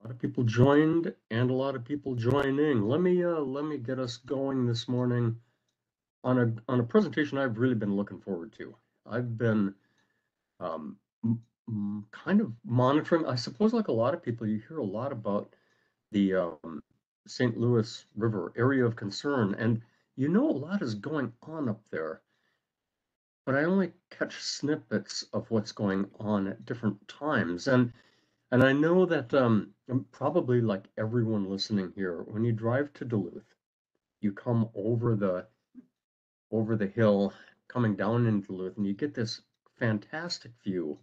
A lot of people joined and a lot of people joining. Let me uh, let me get us going this morning on a on a presentation I've really been looking forward to. I've been um, kind of monitoring. I suppose, like a lot of people, you hear a lot about the um, St. Louis River area of concern, and you know a lot is going on up there. But I only catch snippets of what's going on at different times, and and I know that um, probably like everyone listening here, when you drive to Duluth, you come over the over the hill, coming down in Duluth, and you get this fantastic view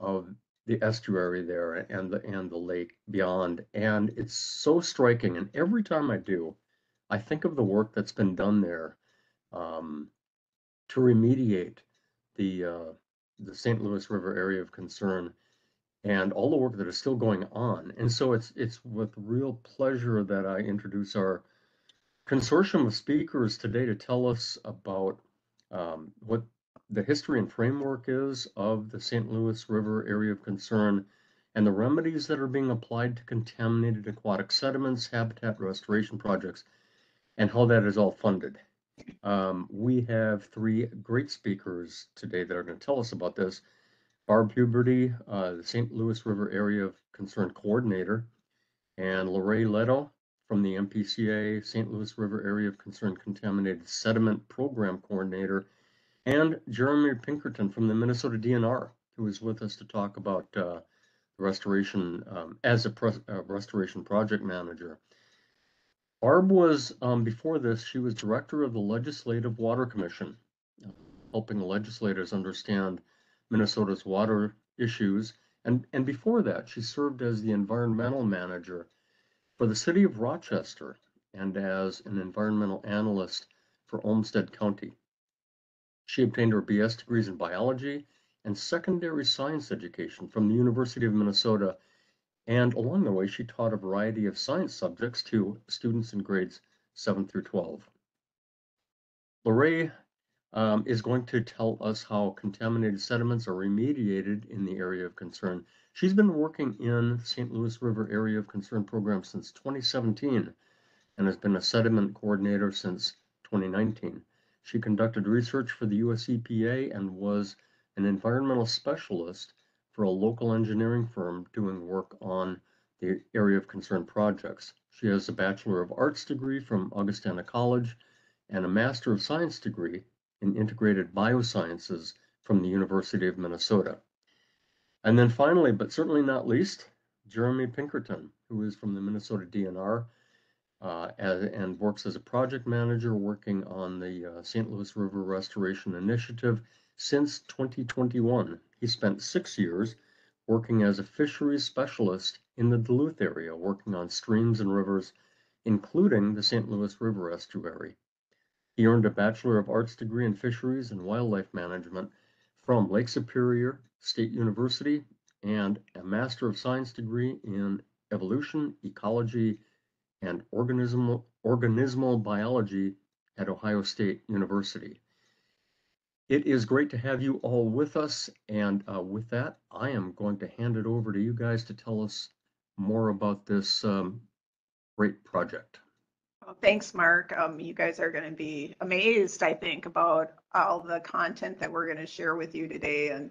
of the estuary there and the and the lake beyond, and it's so striking. And every time I do, I think of the work that's been done there um, to remediate the uh, the St. Louis River area of concern and all the work that is still going on. And so it's it's with real pleasure that I introduce our consortium of speakers today to tell us about um, what the history and framework is of the St. Louis River area of concern and the remedies that are being applied to contaminated aquatic sediments, habitat restoration projects, and how that is all funded. Um, we have three great speakers today that are going to tell us about this. Barb Huberty, uh, the St. Louis River Area of Concern Coordinator, and LaRae Lehto from the MPCA St. Louis River Area of Concern Contaminated Sediment Program Coordinator, and Jeramy Pinkerton from the Minnesota DNR, who is with us to talk about uh, restoration um, as a uh, restoration project manager. Barb was, um, before this, she was director of the Legislative Water Commission, helping legislators understand Minnesota's water issues. And, and before that, she served as the environmental manager for the city of Rochester and as an environmental analyst for Olmsted County. She obtained her BS degrees in biology and secondary science education from the University of Minnesota. And along the way, she taught a variety of science subjects to students in grades 7 through 12. LaRae um, is going to tell us how contaminated sediments are remediated in the area of concern. She's been working in St. Louis River Area of Concern program since 2017 and has been a sediment coordinator since 2019. She conducted research for the US EPA and was an environmental specialist for a local engineering firm doing work on the area of concern projects. She has a Bachelor of Arts degree from Augustana College and a Master of Science degree in Integrated Biosciences from the University of Minnesota. And then finally, but certainly not least, Jeramy Pinkerton, who is from the Minnesota DNR uh, as, and works as a project manager working on the uh, St. Louis River Restoration Initiative since 2021. He spent six years working as a fisheries specialist in the Duluth area, working on streams and rivers, including the St. Louis River estuary. He earned a Bachelor of Arts degree in Fisheries and Wildlife Management from Lake Superior State University and a Master of Science degree in Evolution, Ecology, and Organismal, Organismal Biology at Ohio State University. It is great to have you all with us. And uh, with that, I am going to hand it over to you guys to tell us more about this um, great project. Thanks, Mark. Um, you guys are going to be amazed, I think, about all the content that we're going to share with you today. And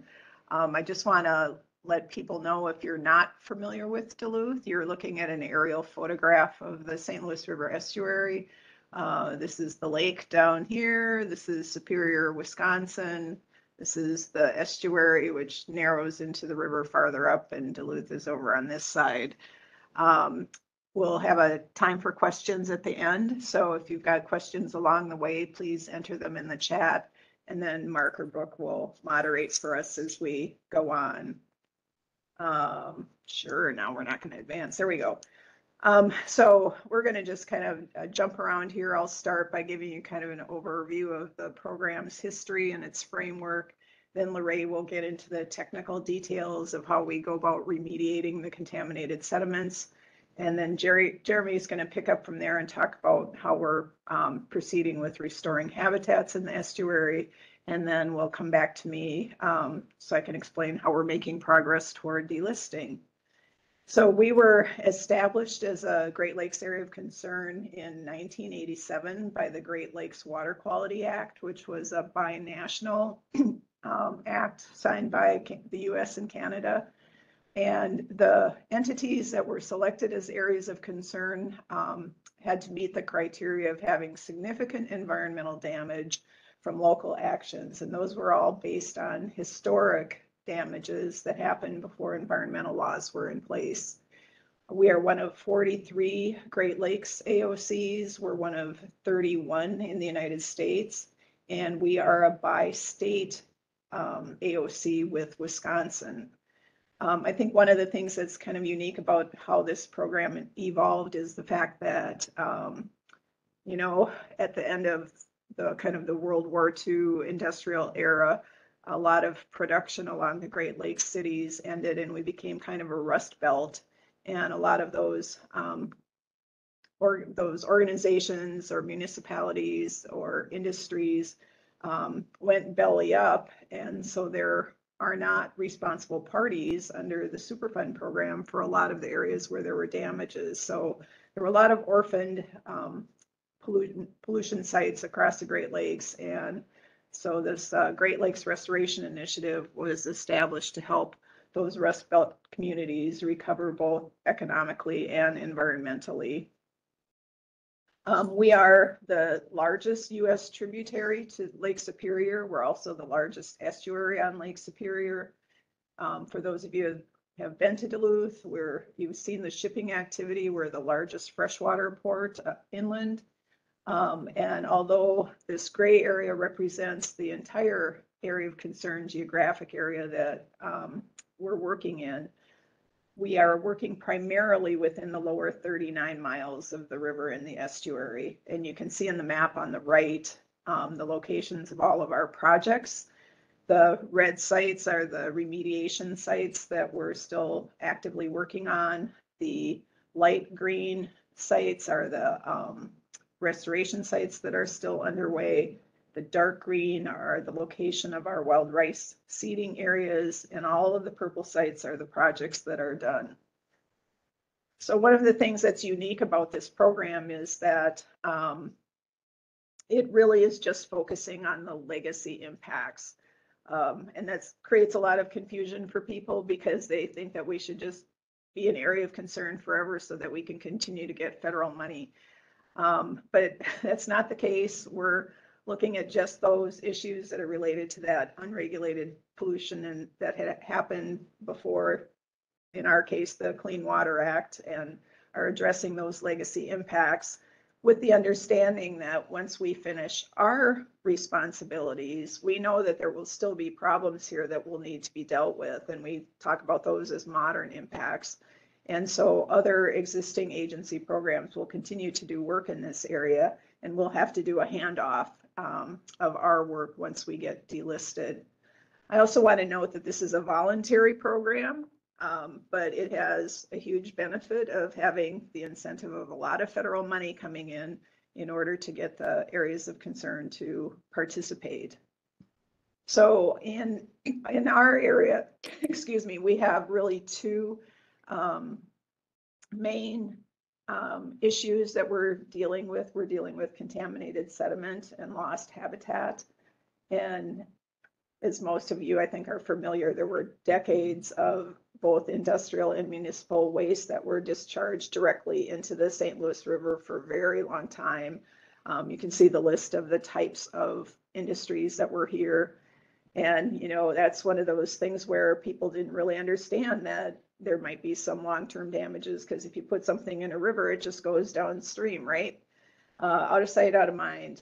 um, I just want to let people know if you're not familiar with Duluth, you're looking at an aerial photograph of the St. Louis River estuary. Uh, this is the lake down here. This is Superior, Wisconsin. This is the estuary, which narrows into the river farther up, and Duluth is over on this side. Um, We'll have a time for questions at the end. So if you've got questions along the way, please enter them in the chat. And then Mark or Brooke will moderate for us as we go on. Um, sure, now we're not going to advance. There we go. Um, so we're going to just kind of uh, jump around here. I'll start by giving you kind of an overview of the program's history and its framework. Then LaRae will get into the technical details of how we go about remediating the contaminated sediments. And then Jerry, Jeramy is going to pick up from there and talk about how we're um, proceeding with restoring habitats in the estuary. And then we'll come back to me um, so I can explain how we're making progress toward delisting. So we were established as a Great Lakes Area of Concern in 1987 by the Great Lakes Water Quality Act, which was a binational um, act signed by the US and Canada. And the entities that were selected as areas of concern um, had to meet the criteria of having significant environmental damage from local actions. And those were all based on historic damages that happened before environmental laws were in place. We are one of 43 Great Lakes AOCs. We're one of 31 in the United States. And we are a bi-state um, AOC with Wisconsin. Um, I think one of the things that's kind of unique about how this program evolved is the fact that, um, you know, at the end of the kind of the World War II industrial era, a lot of production along the Great Lakes cities ended and we became kind of a rust belt. And a lot of those, um, or those organizations or municipalities or industries um, went belly up. And so there are not responsible parties under the Superfund program for a lot of the areas where there were damages. So there were a lot of orphaned um, pollution, pollution sites across the Great Lakes. And so this uh, Great Lakes Restoration Initiative was established to help those Rust Belt communities recover both economically and environmentally. Um, we are the largest US tributary to Lake Superior. We're also the largest estuary on Lake Superior. Um, for those of you who have been to Duluth, where you've seen the shipping activity, we're the largest freshwater port uh, inland. Um, and although this gray area represents the entire area of concern geographic area that um, we're working in, we are working primarily within the lower 39 miles of the river in the estuary. And you can see in the map on the right, um, the locations of all of our projects. The red sites are the remediation sites that we're still actively working on. The light green sites are the um, restoration sites that are still underway. The dark green are the location of our wild rice seeding areas, and all of the purple sites are the projects that are done. So one of the things that's unique about this program is that um, it really is just focusing on the legacy impacts. Um, and that creates a lot of confusion for people because they think that we should just be an area of concern forever so that we can continue to get federal money. Um, but that's not the case. We're looking at just those issues that are related to that unregulated pollution and that had happened before, in our case, the Clean Water Act, and are addressing those legacy impacts with the understanding that once we finish our responsibilities, we know that there will still be problems here that will need to be dealt with. And we talk about those as modern impacts. And so other existing agency programs will continue to do work in this area and we'll have to do a handoff um, of our work once we get delisted. I also want to note that this is a voluntary program, um, but it has a huge benefit of having the incentive of a lot of federal money coming in in order to get the areas of concern to participate. So in, in our area, excuse me, we have really two um, main um, issues that we're dealing with. We're dealing with contaminated sediment and lost habitat. And as most of you, I think, are familiar, there were decades of both industrial and municipal waste that were discharged directly into the St. Louis River for a very long time. Um, you can see the list of the types of industries that were here. And, you know, that's one of those things where people didn't really understand that there might be some long-term damages because if you put something in a river, it just goes downstream, right? Uh, out of sight, out of mind.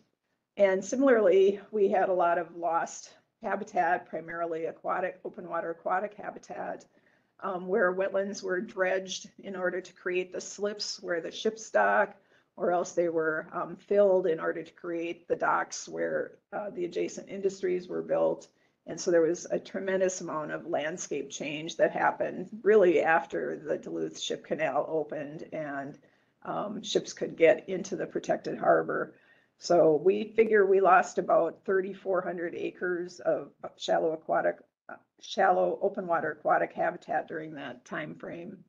And similarly, we had a lot of lost habitat, primarily aquatic, open water aquatic habitat, um, where wetlands were dredged in order to create the slips where the ships dock, or else they were um, filled in order to create the docks where uh, the adjacent industries were built. And so there was a tremendous amount of landscape change that happened really after the Duluth Ship Canal opened and um, ships could get into the protected harbor. So we figure we lost about 3,400 acres of shallow aquatic, uh, shallow open water aquatic habitat during that time frame.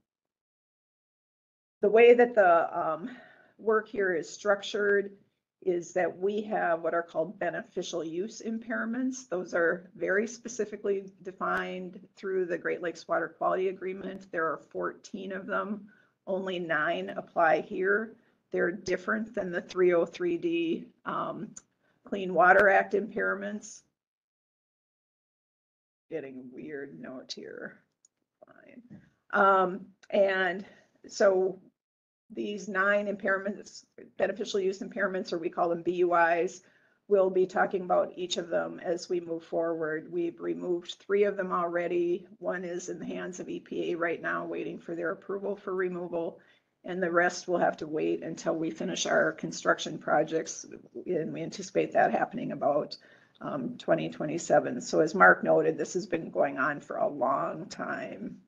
the way that the um, work here is structured is that we have what are called beneficial use impairments. Those are very specifically defined through the Great Lakes Water Quality Agreement. There are 14 of them. Only nine apply here. They're different than the 303D um, Clean Water Act impairments. Getting weird note here. Fine. Um, and so these nine impairments, beneficial use impairments, or we call them BUIs, we'll be talking about each of them as we move forward. We've removed three of them already. One is in the hands of EPA right now, waiting for their approval for removal. And the rest will have to wait until we finish our construction projects. And we anticipate that happening about um, 2027. So as Mark noted, this has been going on for a long time.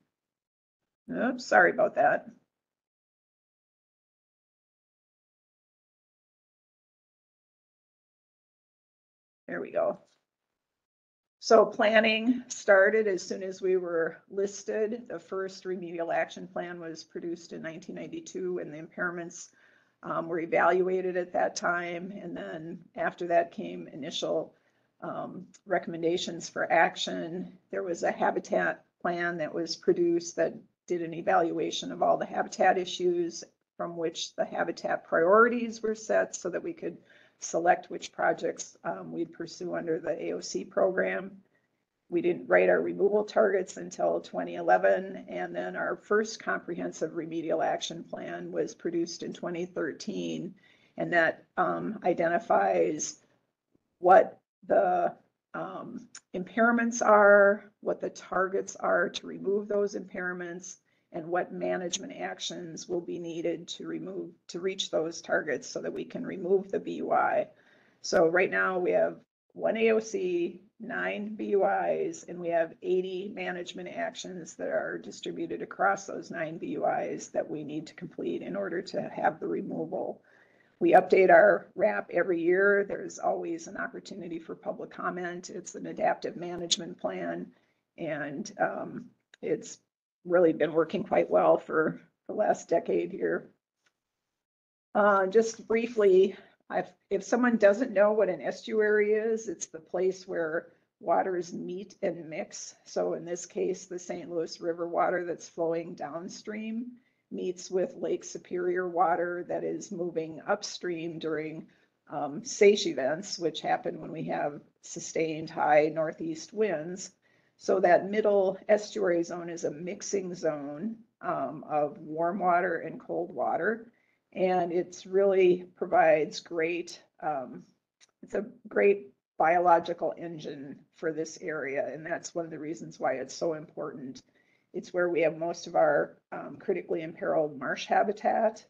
Oops, sorry about that. There we go. So planning started as soon as we were listed. The first remedial action plan was produced in 1992 and the impairments um, were evaluated at that time. And then after that came initial um, recommendations for action. There was a habitat plan that was produced that did an evaluation of all the habitat issues from which the habitat priorities were set so that we could select which projects um, we'd pursue under the AOC program. We didn't write our removal targets until 2011, and then our first comprehensive remedial action plan was produced in 2013, and that um, identifies what the um, impairments are, what the targets are to remove those impairments, and what management actions will be needed to remove, to reach those targets so that we can remove the BUI. So right now we have one AOC, nine BUIs, and we have 80 management actions that are distributed across those nine BUIs that we need to complete in order to have the removal. We update our RAP every year. There's always an opportunity for public comment. It's an adaptive management plan. And um, it's really been working quite well for the last decade here. Uh, just briefly, I've, if someone doesn't know what an estuary is, it's the place where waters meet and mix. So in this case, the St. Louis River water that's flowing downstream meets with Lake Superior water that is moving upstream during um, seiche events, which happen when we have sustained high northeast winds. So that middle estuary zone is a mixing zone um, of warm water and cold water. And it's really provides great, um, it's a great biological engine for this area. And that's one of the reasons why it's so important. It's where we have most of our um, critically imperiled marsh habitat.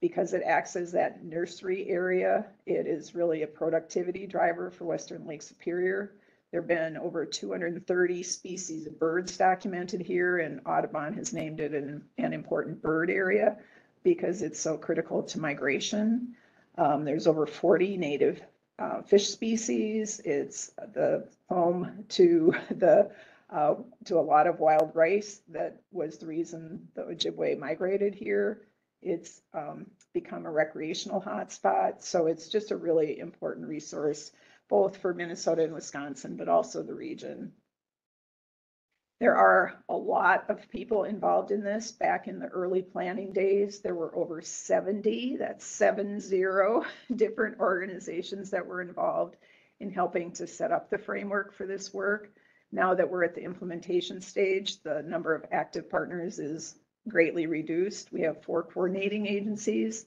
Because it acts as that nursery area, it is really a productivity driver for Western Lake Superior. There have been over 230 species of birds documented here, and Audubon has named it an, an important bird area because it's so critical to migration. Um, there's over 40 native uh, fish species. It's the home to the uh, to a lot of wild rice. That was the reason the Ojibwe migrated here. It's um, become a recreational hotspot, so it's just a really important resource both for Minnesota and Wisconsin, but also the region. There are a lot of people involved in this. Back in the early planning days, there were over 70, that's seven zero, different organizations that were involved in helping to set up the framework for this work. Now that we're at the implementation stage, the number of active partners is greatly reduced. We have four coordinating agencies,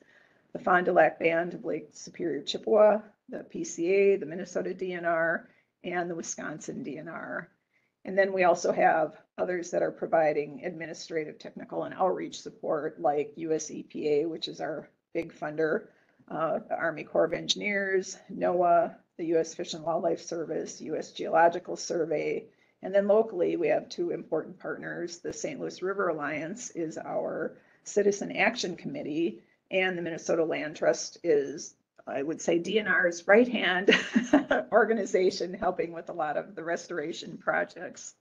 the Fond du Lac Band of Lake Superior Chippewa, the PCA, the Minnesota DNR, and the Wisconsin DNR. And then we also have others that are providing administrative, technical, and outreach support like US EPA, which is our big funder, uh, the Army Corps of Engineers, NOAA, the US Fish and Wildlife Service, US Geological Survey, and then locally, we have two important partners. The St. Louis River Alliance is our citizen action committee, and the Minnesota Land Trust is, I would say, DNR's right hand organization helping with a lot of the restoration projects.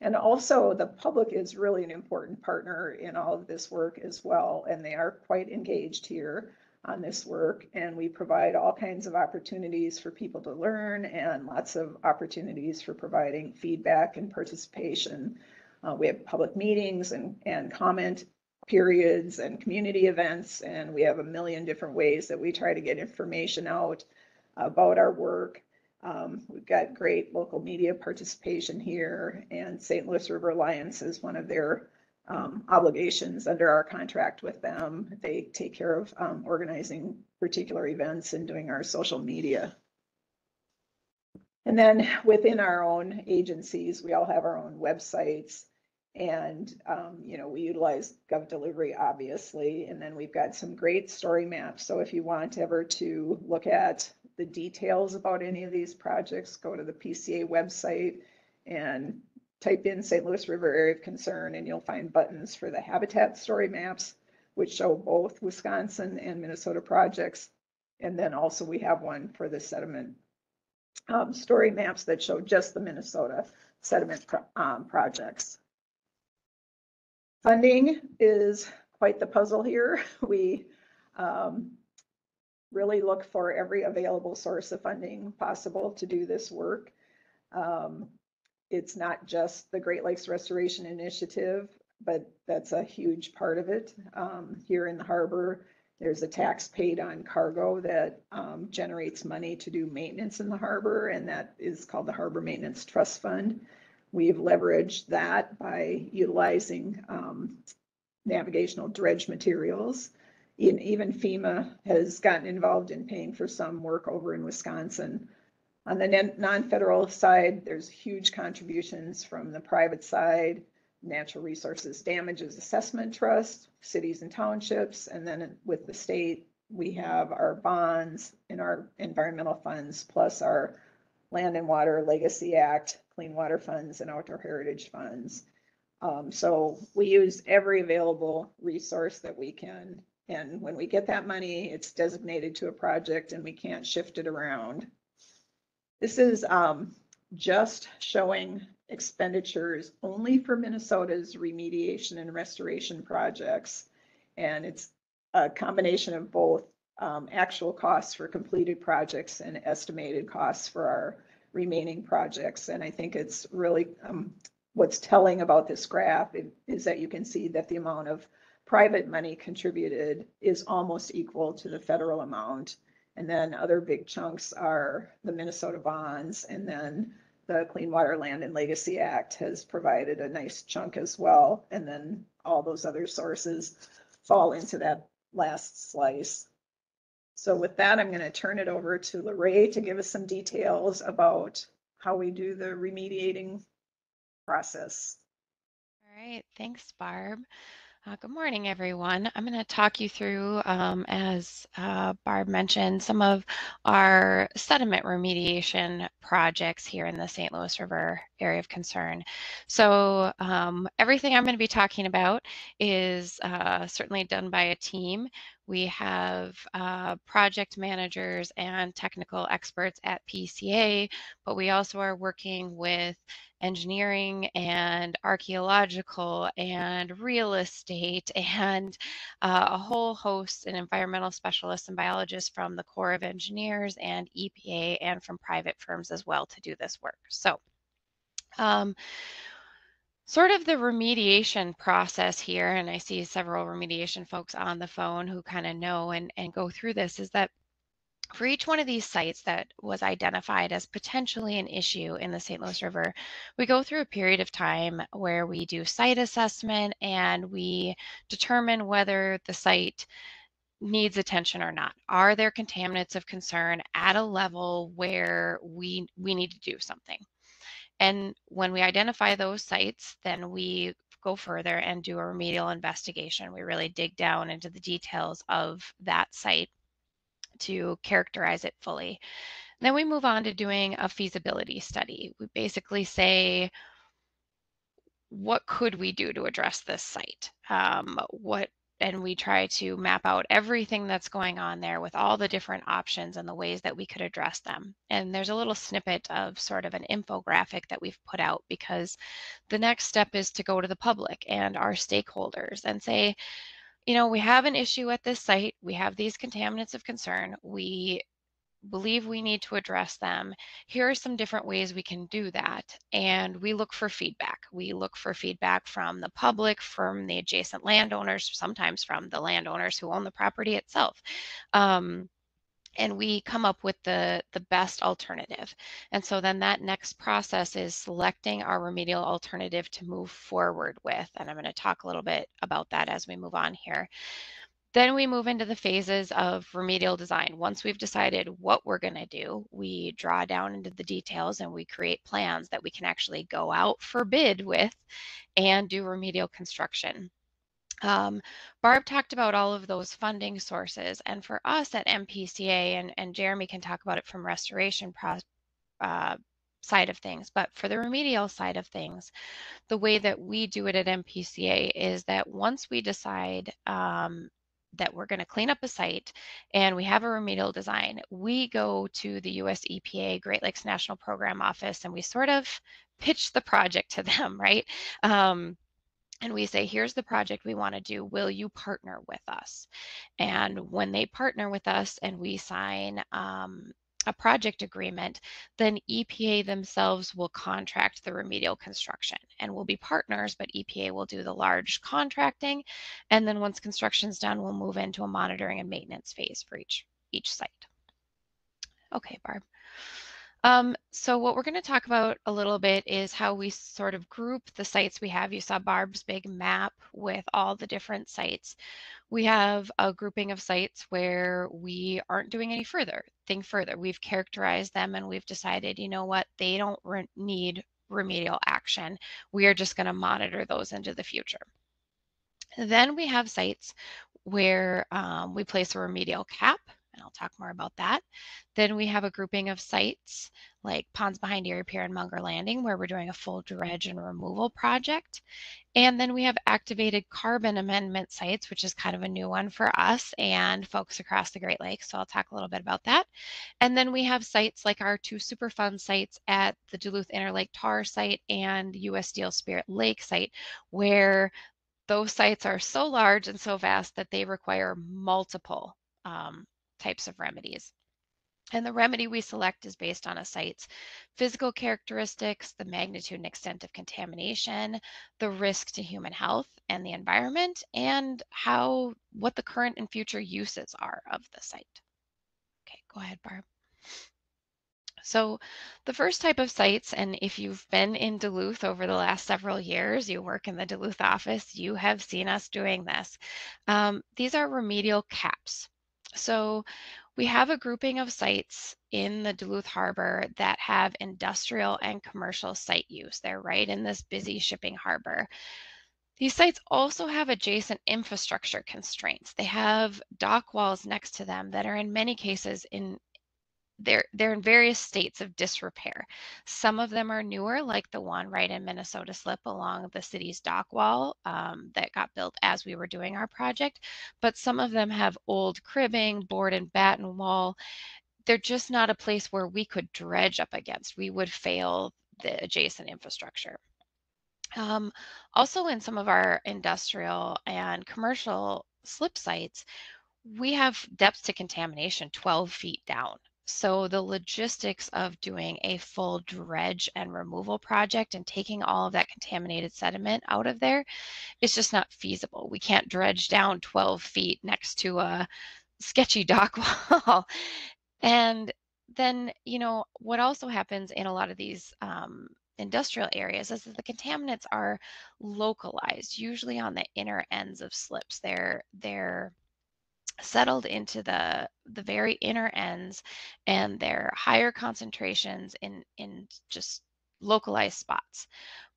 And also, the public is really an important partner in all of this work as well, and they are quite engaged here on this work. And we provide all kinds of opportunities for people to learn and lots of opportunities for providing feedback and participation. Uh, we have public meetings and, and comment periods and community events, and we have a million different ways that we try to get information out about our work. Um, we've got great local media participation here, and St. Louis River Alliance is one of their um, obligations under our contract with them. They take care of um, organizing particular events and doing our social media. And then within our own agencies, we all have our own websites. And, um, you know, we utilize Gov Delivery, obviously, and then we've got some great story maps. So if you want ever to look at the details about any of these projects, go to the PCA website and type in St. Louis River Area of Concern and you'll find buttons for the habitat story maps, which show both Wisconsin and Minnesota projects. And then also we have one for the sediment um, story maps that show just the Minnesota sediment pro um, projects. Funding is quite the puzzle here. We um, really look for every available source of funding possible to do this work. Um, it's not just the Great Lakes Restoration Initiative, but that's a huge part of it. Um, here in the harbor, there's a tax paid on cargo that um, generates money to do maintenance in the harbor, and that is called the Harbor Maintenance Trust Fund. We've leveraged that by utilizing um, navigational dredge materials. Even, even FEMA has gotten involved in paying for some work over in Wisconsin. On the non-federal side, there's huge contributions from the private side, Natural Resources Damages Assessment Trust, cities and townships, and then with the state, we have our bonds and our environmental funds, plus our Land and Water Legacy Act, Clean Water Funds, and Outdoor Heritage Funds. Um, so we use every available resource that we can. And when we get that money, it's designated to a project and we can't shift it around. This is um, just showing expenditures only for Minnesota's remediation and restoration projects. And it's a combination of both um, actual costs for completed projects and estimated costs for our remaining projects. And I think it's really um, what's telling about this graph is that you can see that the amount of private money contributed is almost equal to the federal amount. And then other big chunks are the Minnesota bonds and then the Clean Water Land and Legacy Act has provided a nice chunk as well. And then all those other sources fall into that last slice. So with that, I'm going to turn it over to LaRae to give us some details about how we do the remediating process. All right, thanks, Barb. Uh, good morning, everyone. I'm going to talk you through, um, as uh, Barb mentioned, some of our sediment remediation projects here in the St. Louis River area of concern. So um, everything I'm going to be talking about is uh, certainly done by a team. We have uh, project managers and technical experts at PCA, but we also are working with engineering and archaeological and real estate and uh, a whole host of environmental specialists and biologists from the Corps of Engineers and EPA and from private firms as well to do this work. So um, sort of the remediation process here, and I see several remediation folks on the phone who kind of know and, and go through this, is that for each one of these sites that was identified as potentially an issue in the St. Louis River, we go through a period of time where we do site assessment and we determine whether the site needs attention or not. Are there contaminants of concern at a level where we we need to do something? And when we identify those sites, then we go further and do a remedial investigation. We really dig down into the details of that site to characterize it fully. Then we move on to doing a feasibility study. We basically say, what could we do to address this site? Um, what and we try to map out everything that's going on there with all the different options and the ways that we could address them. And there's a little snippet of sort of an infographic that we've put out because the next step is to go to the public and our stakeholders and say, you know, we have an issue at this site. We have these contaminants of concern. We believe we need to address them. Here are some different ways we can do that. And we look for feedback. We look for feedback from the public, from the adjacent landowners, sometimes from the landowners who own the property itself. Um, and we come up with the the best alternative and so then that next process is selecting our remedial alternative to move forward with and i'm going to talk a little bit about that as we move on here then we move into the phases of remedial design. Once we've decided what we're going to do, we draw down into the details and we create plans that we can actually go out for bid with and do remedial construction. Um, Barb talked about all of those funding sources, and for us at MPCA, and, and Jeramy can talk about it from restoration pro, uh, side of things, but for the remedial side of things, the way that we do it at MPCA is that once we decide um, that we're going to clean up a site and we have a remedial design, we go to the US EPA Great Lakes National Program Office and we sort of pitch the project to them, right? Um, and we say, here's the project we want to do. Will you partner with us? And when they partner with us and we sign um, a project agreement, then EPA themselves will contract the remedial construction and we'll be partners, but EPA will do the large contracting. And then once construction's done, we'll move into a monitoring and maintenance phase for each, each site. Okay, Barb. Um, so what we're going to talk about a little bit is how we sort of group the sites we have. You saw Barb's big map with all the different sites. We have a grouping of sites where we aren't doing any further, further. We've characterized them and we've decided, you know what, they don't re need remedial action. We are just going to monitor those into the future. Then we have sites where um, we place a remedial cap and I'll talk more about that. Then we have a grouping of sites like Ponds Behind Erie Pier and Munger Landing, where we're doing a full dredge and removal project. And then we have activated carbon amendment sites, which is kind of a new one for us and folks across the Great Lakes. So I'll talk a little bit about that. And then we have sites like our two Superfund sites at the Duluth Interlake Tar site and US Steel Spirit Lake site, where those sites are so large and so vast that they require multiple um, types of remedies. And the remedy we select is based on a site's physical characteristics, the magnitude and extent of contamination, the risk to human health and the environment, and how what the current and future uses are of the site. Okay, go ahead, Barb. So the first type of sites, and if you've been in Duluth over the last several years, you work in the Duluth office, you have seen us doing this. Um, these are remedial caps. So we have a grouping of sites in the Duluth Harbor that have industrial and commercial site use. They're right in this busy shipping harbor. These sites also have adjacent infrastructure constraints. They have dock walls next to them that are in many cases in they're they're in various states of disrepair. Some of them are newer, like the one right in Minnesota Slip along the city's dock wall um, that got built as we were doing our project. But some of them have old cribbing, board and batten wall. They're just not a place where we could dredge up against. We would fail the adjacent infrastructure. Um, also, in some of our industrial and commercial slip sites, we have depths to contamination 12 feet down. So the logistics of doing a full dredge and removal project and taking all of that contaminated sediment out of there is just not feasible. We can't dredge down 12 feet next to a sketchy dock wall. and then, you know, what also happens in a lot of these um, industrial areas is that the contaminants are localized, usually on the inner ends of slips. They're they're settled into the the very inner ends and their higher concentrations in in just localized spots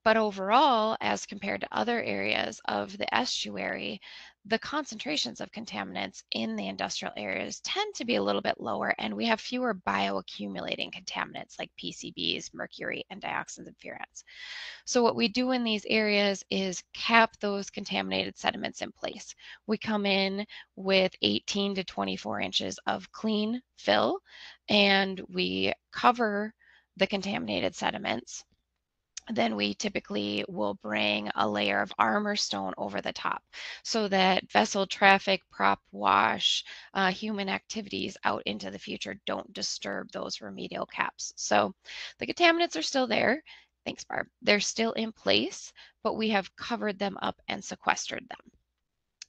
But overall, as compared to other areas of the estuary, the concentrations of contaminants in the industrial areas tend to be a little bit lower, and we have fewer bioaccumulating contaminants like PCBs, mercury, and dioxins and furans. So what we do in these areas is cap those contaminated sediments in place. We come in with 18 to 24 inches of clean fill, and we cover the contaminated sediments then we typically will bring a layer of armor stone over the top so that vessel traffic, prop wash, uh, human activities out into the future don't disturb those remedial caps. So the contaminants are still there. Thanks, Barb. They're still in place, but we have covered them up and sequestered them.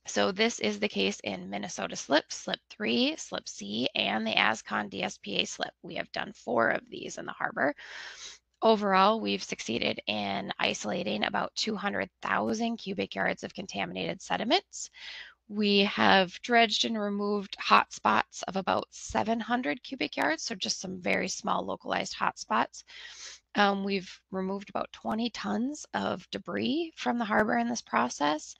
So this is the case in Minnesota slip, slip three, slip C, and the ASCON DSPA slip. We have done four of these in the harbor. Overall, we've succeeded in isolating about 200,000 cubic yards of contaminated sediments. We have dredged and removed hotspots of about 700 cubic yards, so just some very small localized hotspots. Um, we've removed about 20 tons of debris from the harbor in this process.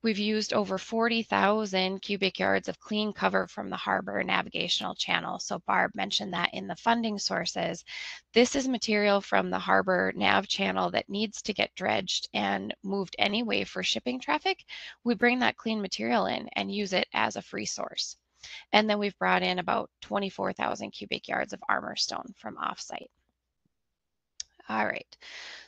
We've used over 40,000 cubic yards of clean cover from the harbor navigational channel. So Barb mentioned that in the funding sources. This is material from the harbor nav channel that needs to get dredged and moved anyway for shipping traffic. We bring that clean material in and use it as a free source. And then we've brought in about 24,000 cubic yards of armor stone from offsite. All right.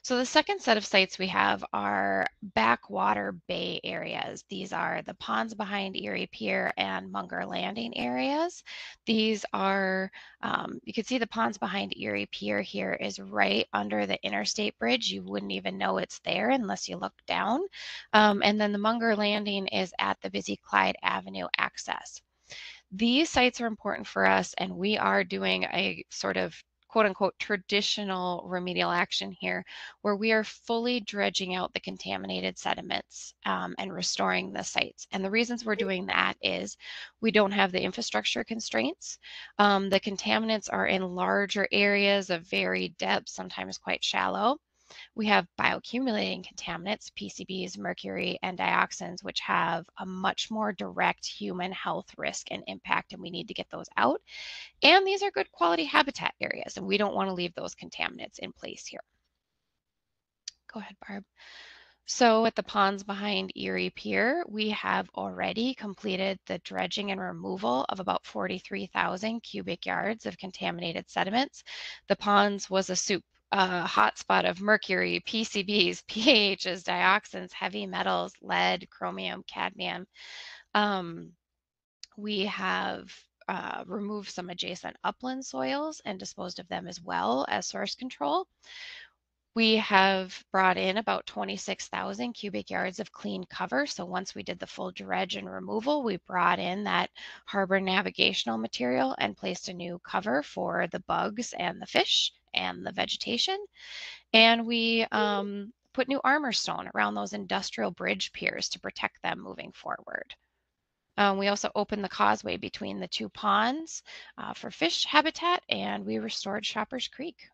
So the second set of sites we have are backwater bay areas. These are the ponds behind Erie Pier and Munger Landing areas. These are, um, you can see the ponds behind Erie Pier here is right under the interstate bridge. You wouldn't even know it's there unless you look down. Um, and then the Munger Landing is at the busy Clyde Avenue access. These sites are important for us and we are doing a sort of quote unquote traditional remedial action here, where we are fully dredging out the contaminated sediments um, and restoring the sites. And the reasons we're doing that is we don't have the infrastructure constraints. Um, the contaminants are in larger areas of varied depth, sometimes quite shallow. We have bioaccumulating contaminants, PCBs, mercury, and dioxins, which have a much more direct human health risk and impact, and we need to get those out. And these are good quality habitat areas, and we don't want to leave those contaminants in place here. Go ahead, Barb. So at the ponds behind Erie Pier, we have already completed the dredging and removal of about 43,000 cubic yards of contaminated sediments. The ponds was a soup a hotspot of mercury, PCBs, PAHs, dioxins, heavy metals, lead, chromium, cadmium. Um, we have uh, removed some adjacent upland soils and disposed of them as well as source control. We have brought in about 26,000 cubic yards of clean cover. So once we did the full dredge and removal, we brought in that harbor navigational material and placed a new cover for the bugs and the fish and the vegetation. And we um, put new armor stone around those industrial bridge piers to protect them moving forward. Um, we also opened the causeway between the two ponds uh, for fish habitat and we restored Shoppers Creek.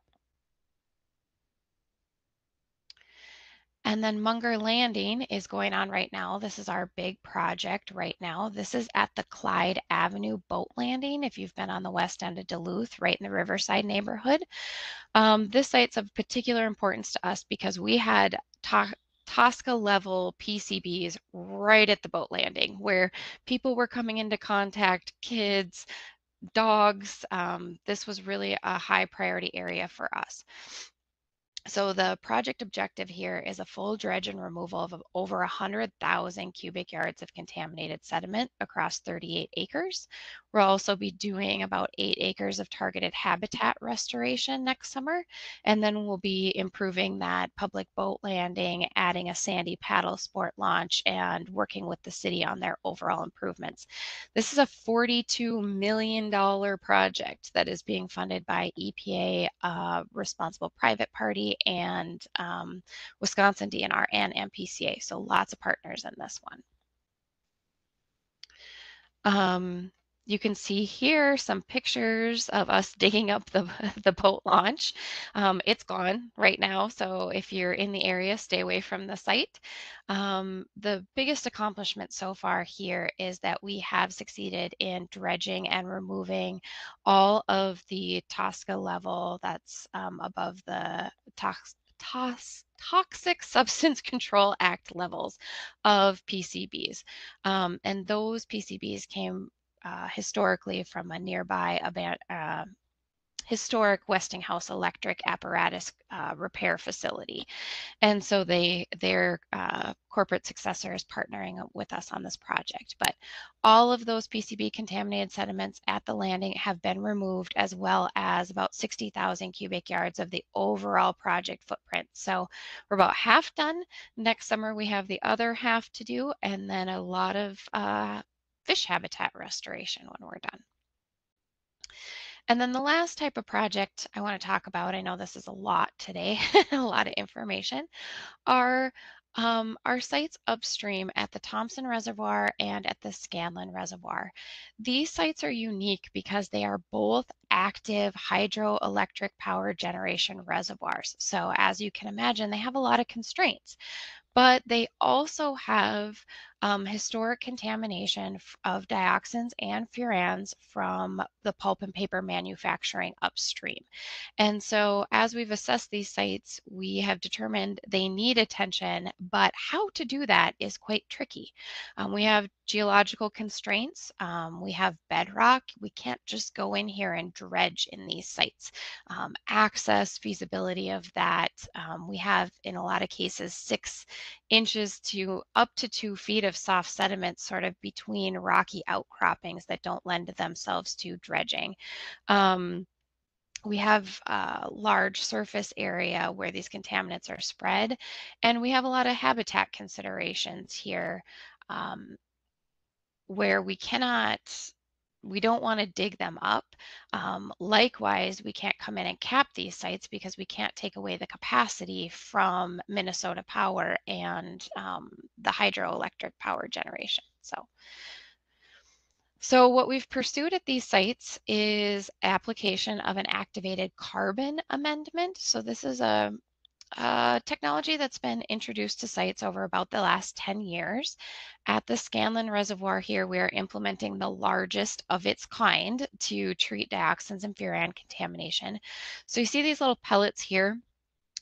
And then Munger Landing is going on right now. This is our big project right now. This is at the Clyde Avenue boat landing. If you've been on the west end of Duluth, right in the Riverside neighborhood. Um, this site's of particular importance to us because we had TSCA level PCBs right at the boat landing where people were coming into contact, kids, dogs. Um, this was really a high priority area for us. So the project objective here is a full dredge and removal of over 100,000 cubic yards of contaminated sediment across 38 acres. We'll also be doing about eight acres of targeted habitat restoration next summer, and then we'll be improving that public boat landing, adding a sandy paddle sport launch, and working with the city on their overall improvements. This is a $42 million project that is being funded by EPA, uh, Responsible Private Party, and um, Wisconsin DNR and MPCA. So lots of partners in this one. Um, you can see here some pictures of us digging up the, the boat launch. Um, it's gone right now, so if you're in the area, stay away from the site. Um, the biggest accomplishment so far here is that we have succeeded in dredging and removing all of the TSCA level that's um, above the tox, tox, Toxic Substance Control Act levels of PCBs. Um, and those PCBs came uh, historically from a nearby uh, historic Westinghouse electric apparatus uh, repair facility. And so they their uh, corporate successor is partnering with us on this project. But all of those PCB contaminated sediments at the landing have been removed as well as about 60,000 cubic yards of the overall project footprint. So we're about half done. Next summer we have the other half to do and then a lot of uh, fish habitat restoration when we're done. And then the last type of project I want to talk about, I know this is a lot today, a lot of information, are um, our sites upstream at the Thompson Reservoir and at the Scanlon Reservoir. These sites are unique because they are both active hydroelectric power generation reservoirs. So as you can imagine, they have a lot of constraints but they also have um, historic contamination of dioxins and furans from the pulp and paper manufacturing upstream. And so as we've assessed these sites, we have determined they need attention, but how to do that is quite tricky. Um, we have geological constraints. Um, we have bedrock. We can't just go in here and dredge in these sites. Um, access, feasibility of that. Um, we have, in a lot of cases, six inches to up to two feet of soft sediment sort of between rocky outcroppings that don't lend themselves to dredging. Um, we have a large surface area where these contaminants are spread, and we have a lot of habitat considerations here um, where we cannot we don't want to dig them up. Um, likewise, we can't come in and cap these sites because we can't take away the capacity from Minnesota Power and um, the hydroelectric power generation. So, so what we've pursued at these sites is application of an activated carbon amendment. So this is a uh, technology that's been introduced to sites over about the last 10 years. At the Scanlon Reservoir here, we are implementing the largest of its kind to treat dioxins and furan contamination. So you see these little pellets here.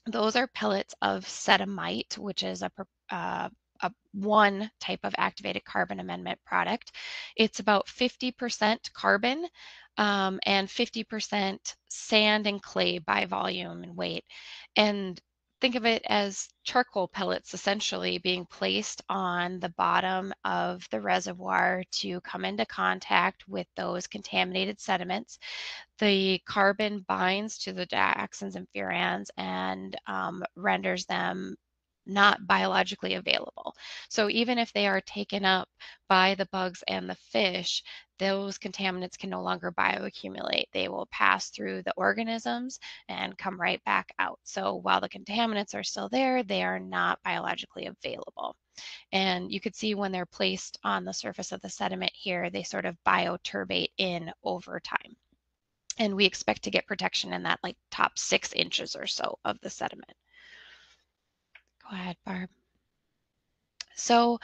Those are pellets of SediMite, which is a, uh, a one type of activated carbon amendment product. It's about 50% carbon um, and 50% sand and clay by volume and weight. And think of it as charcoal pellets essentially being placed on the bottom of the reservoir to come into contact with those contaminated sediments. The carbon binds to the dioxins and furans and um, renders them not biologically available. So even if they are taken up by the bugs and the fish, those contaminants can no longer bioaccumulate. They will pass through the organisms and come right back out. So while the contaminants are still there, they are not biologically available. And you could see when they're placed on the surface of the sediment here, they sort of bioturbate in over time. And we expect to get protection in that like top six inches or so of the sediment. Go ahead, Barb. So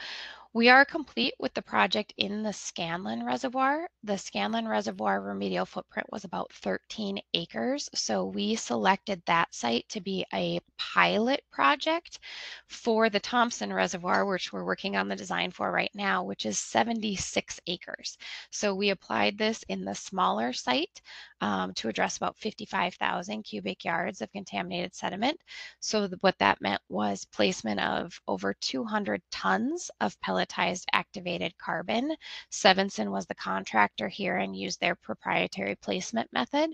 we are complete with the project in the Scanlon Reservoir. The Scanlon Reservoir remedial footprint was about 13 acres. So we selected that site to be a pilot project for the Thompson Reservoir, which we're working on the design for right now, which is 76 acres. So we applied this in the smaller site um, to address about 55,000 cubic yards of contaminated sediment. So what that meant was placement of over 200 tons of pellet pelletized activated carbon. Sevenson was the contractor here and used their proprietary placement method.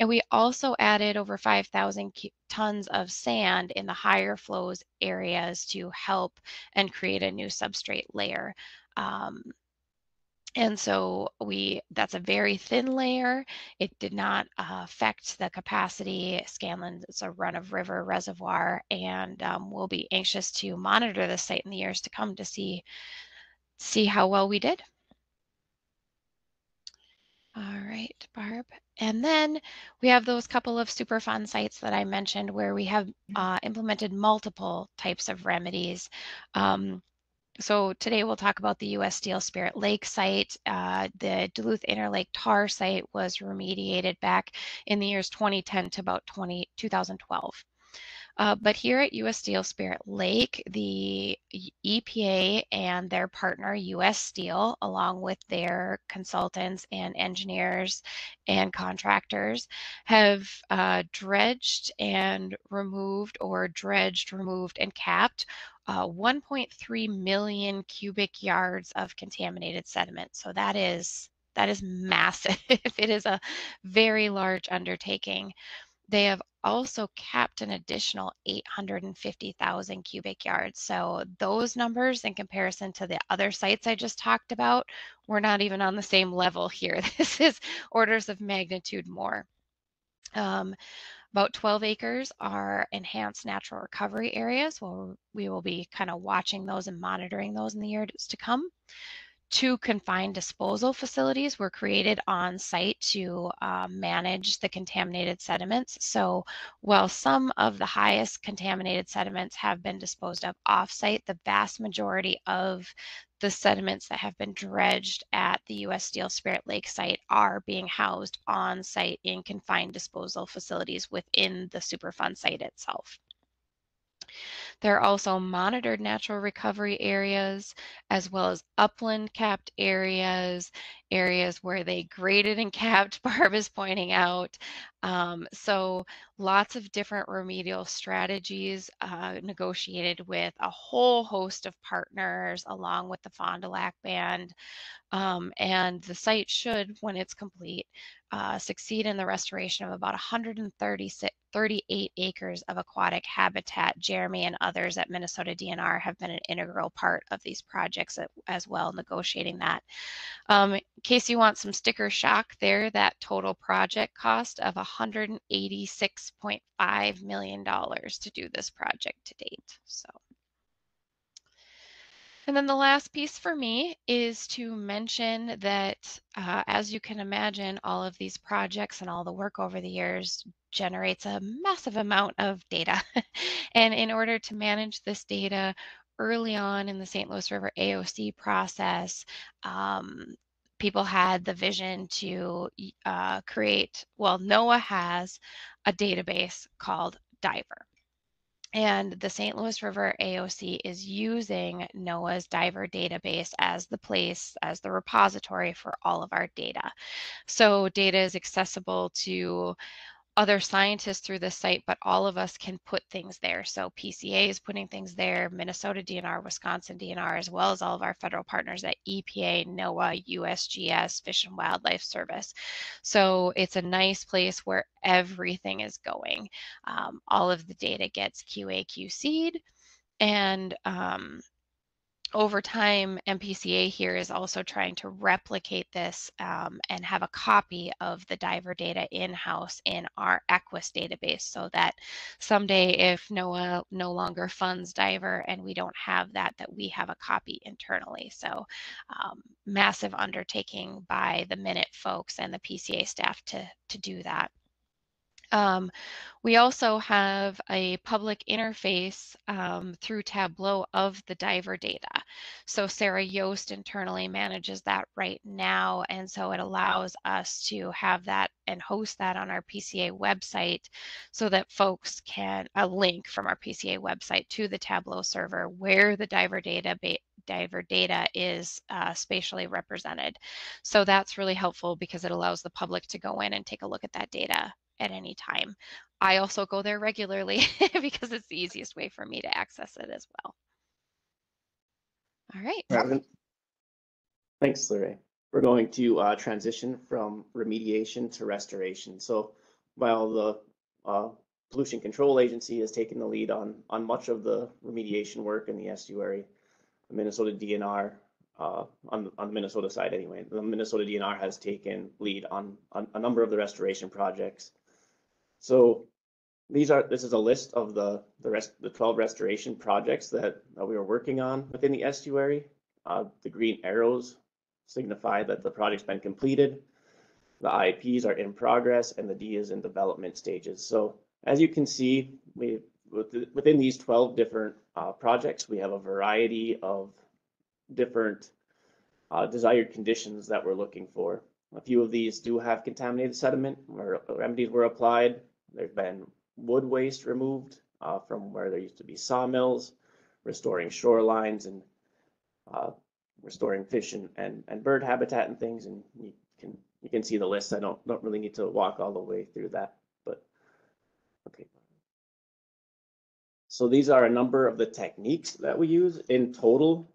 And we also added over 5,000 tons of sand in the higher flows areas to help and create a new substrate layer. Um, and so we that's a very thin layer. It did not uh, affect the capacity. Scanlon is a run of river reservoir, and um, we'll be anxious to monitor the site in the years to come to see see how well we did. All right, Barb. And then we have those couple of Superfund sites that I mentioned where we have uh, implemented multiple types of remedies. Um, so today we'll talk about the U.S. Steel Spirit Lake site. Uh, the Duluth Interlake Tar site was remediated back in the years 2010 to about 20, 2012. Uh, but here at U.S. Steel Spirit Lake, the EPA and their partner U.S. Steel, along with their consultants and engineers and contractors, have uh, dredged and removed or dredged, removed, and capped uh, 1.3 million cubic yards of contaminated sediment. So that is that is massive. it is a very large undertaking. They have also capped an additional 850,000 cubic yards. So those numbers in comparison to the other sites I just talked about, we're not even on the same level here. This is orders of magnitude more. Um, about 12 acres are enhanced natural recovery areas. Well, we will be kind of watching those and monitoring those in the years to come. Two confined disposal facilities were created on site to uh, manage the contaminated sediments. So while some of the highest contaminated sediments have been disposed of off site, the vast majority of the sediments that have been dredged at the U.S. Steel Spirit Lake site are being housed on site in confined disposal facilities within the Superfund site itself. There are also monitored natural recovery areas, as well as upland capped areas, areas where they graded and capped, Barb is pointing out. Um, so lots of different remedial strategies uh, negotiated with a whole host of partners along with the Fond du Lac Band. Um, and the site should, when it's complete, uh, succeed in the restoration of about 138 acres of aquatic habitat. Jeramy and others at Minnesota DNR have been an integral part of these projects as well, negotiating that. Um, in case you want some sticker shock there, that total project cost of $186.5 million to do this project to date. So. And then the last piece for me is to mention that, uh, as you can imagine, all of these projects and all the work over the years generates a massive amount of data. and in order to manage this data early on in the St. Louis River AOC process, um, people had the vision to uh, create, well, NOAA has a database called Diver. And the St. Louis River AOC is using NOAA's diver database as the place, as the repository for all of our data. So data is accessible to other scientists through this site, but all of us can put things there. So PCA is putting things there, Minnesota DNR, Wisconsin DNR, as well as all of our federal partners at EPA, NOAA, USGS, Fish and Wildlife Service. So it's a nice place where everything is going. Um, all of the data gets QA QC'd and um, over time, MPCA here is also trying to replicate this um, and have a copy of the diver data in-house in our EQUIS database so that someday if NOAA no longer funds diver and we don't have that, that we have a copy internally. So um, massive undertaking by the Minute folks and the PCA staff to, to do that. Um, we also have a public interface um, through Tableau of the diver data. So Sarah Yost internally manages that right now. And so it allows us to have that and host that on our PCA website so that folks can, a link from our PCA website to the Tableau server where the diver data diver data is uh, spatially represented. So that's really helpful because it allows the public to go in and take a look at that data at any time. I also go there regularly because it's the easiest way for me to access it as well. All right. Thanks, LaRae. We're going to uh, transition from remediation to restoration. So while the uh, Pollution Control Agency has taken the lead on, on much of the remediation work in the estuary, the Minnesota DNR, uh, on, on the Minnesota side anyway, the Minnesota DNR has taken lead on, on a number of the restoration projects so these are, this is a list of the, the rest, the 12 restoration projects that, that we were working on within the estuary. Uh, the green arrows signify that the project's been completed. The IEPs are in progress and the D is in development stages. So as you can see, we, within these twelve different uh, projects, we have a variety of different uh, desired conditions that we're looking for. A few of these do have contaminated sediment where remedies were applied. There's been wood waste removed uh, from where there used to be sawmills, restoring shorelines and uh, restoring fish and, and, and bird habitat and things. And you can, you can see the list. I don't, don't really need to walk all the way through that, but, okay. So these are a number of the techniques that we use in total.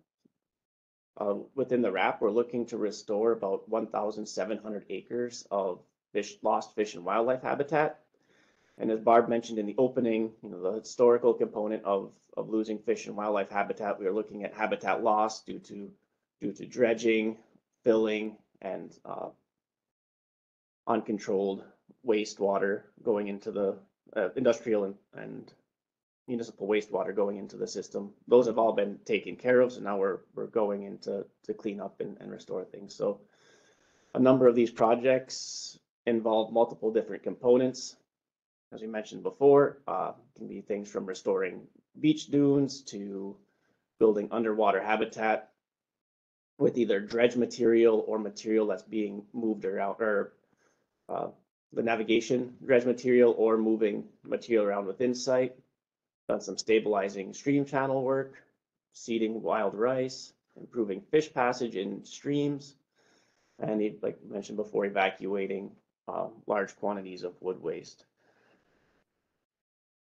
Uh, within the RAP, we're looking to restore about one thousand seven hundred acres of fish, lost fish and wildlife habitat. And as Barb mentioned in the opening, you know, the historical component of, of losing fish and wildlife habitat, we are looking at habitat loss due to, due to dredging, filling, and, uh, uncontrolled wastewater going into the, uh, industrial and, and municipal wastewater going into the system. Those have all been taken care of, so now we're, we're going into, to clean up and, and restore things. So a number of these projects involve multiple different components. As we mentioned before, uh, can be things from restoring beach dunes to building underwater habitat with either dredge material or material that's being moved around, or uh, the navigation dredge material or moving material around within site. Done some stabilizing stream channel work, seeding wild rice, improving fish passage in streams, and like mentioned before, evacuating uh, large quantities of wood waste.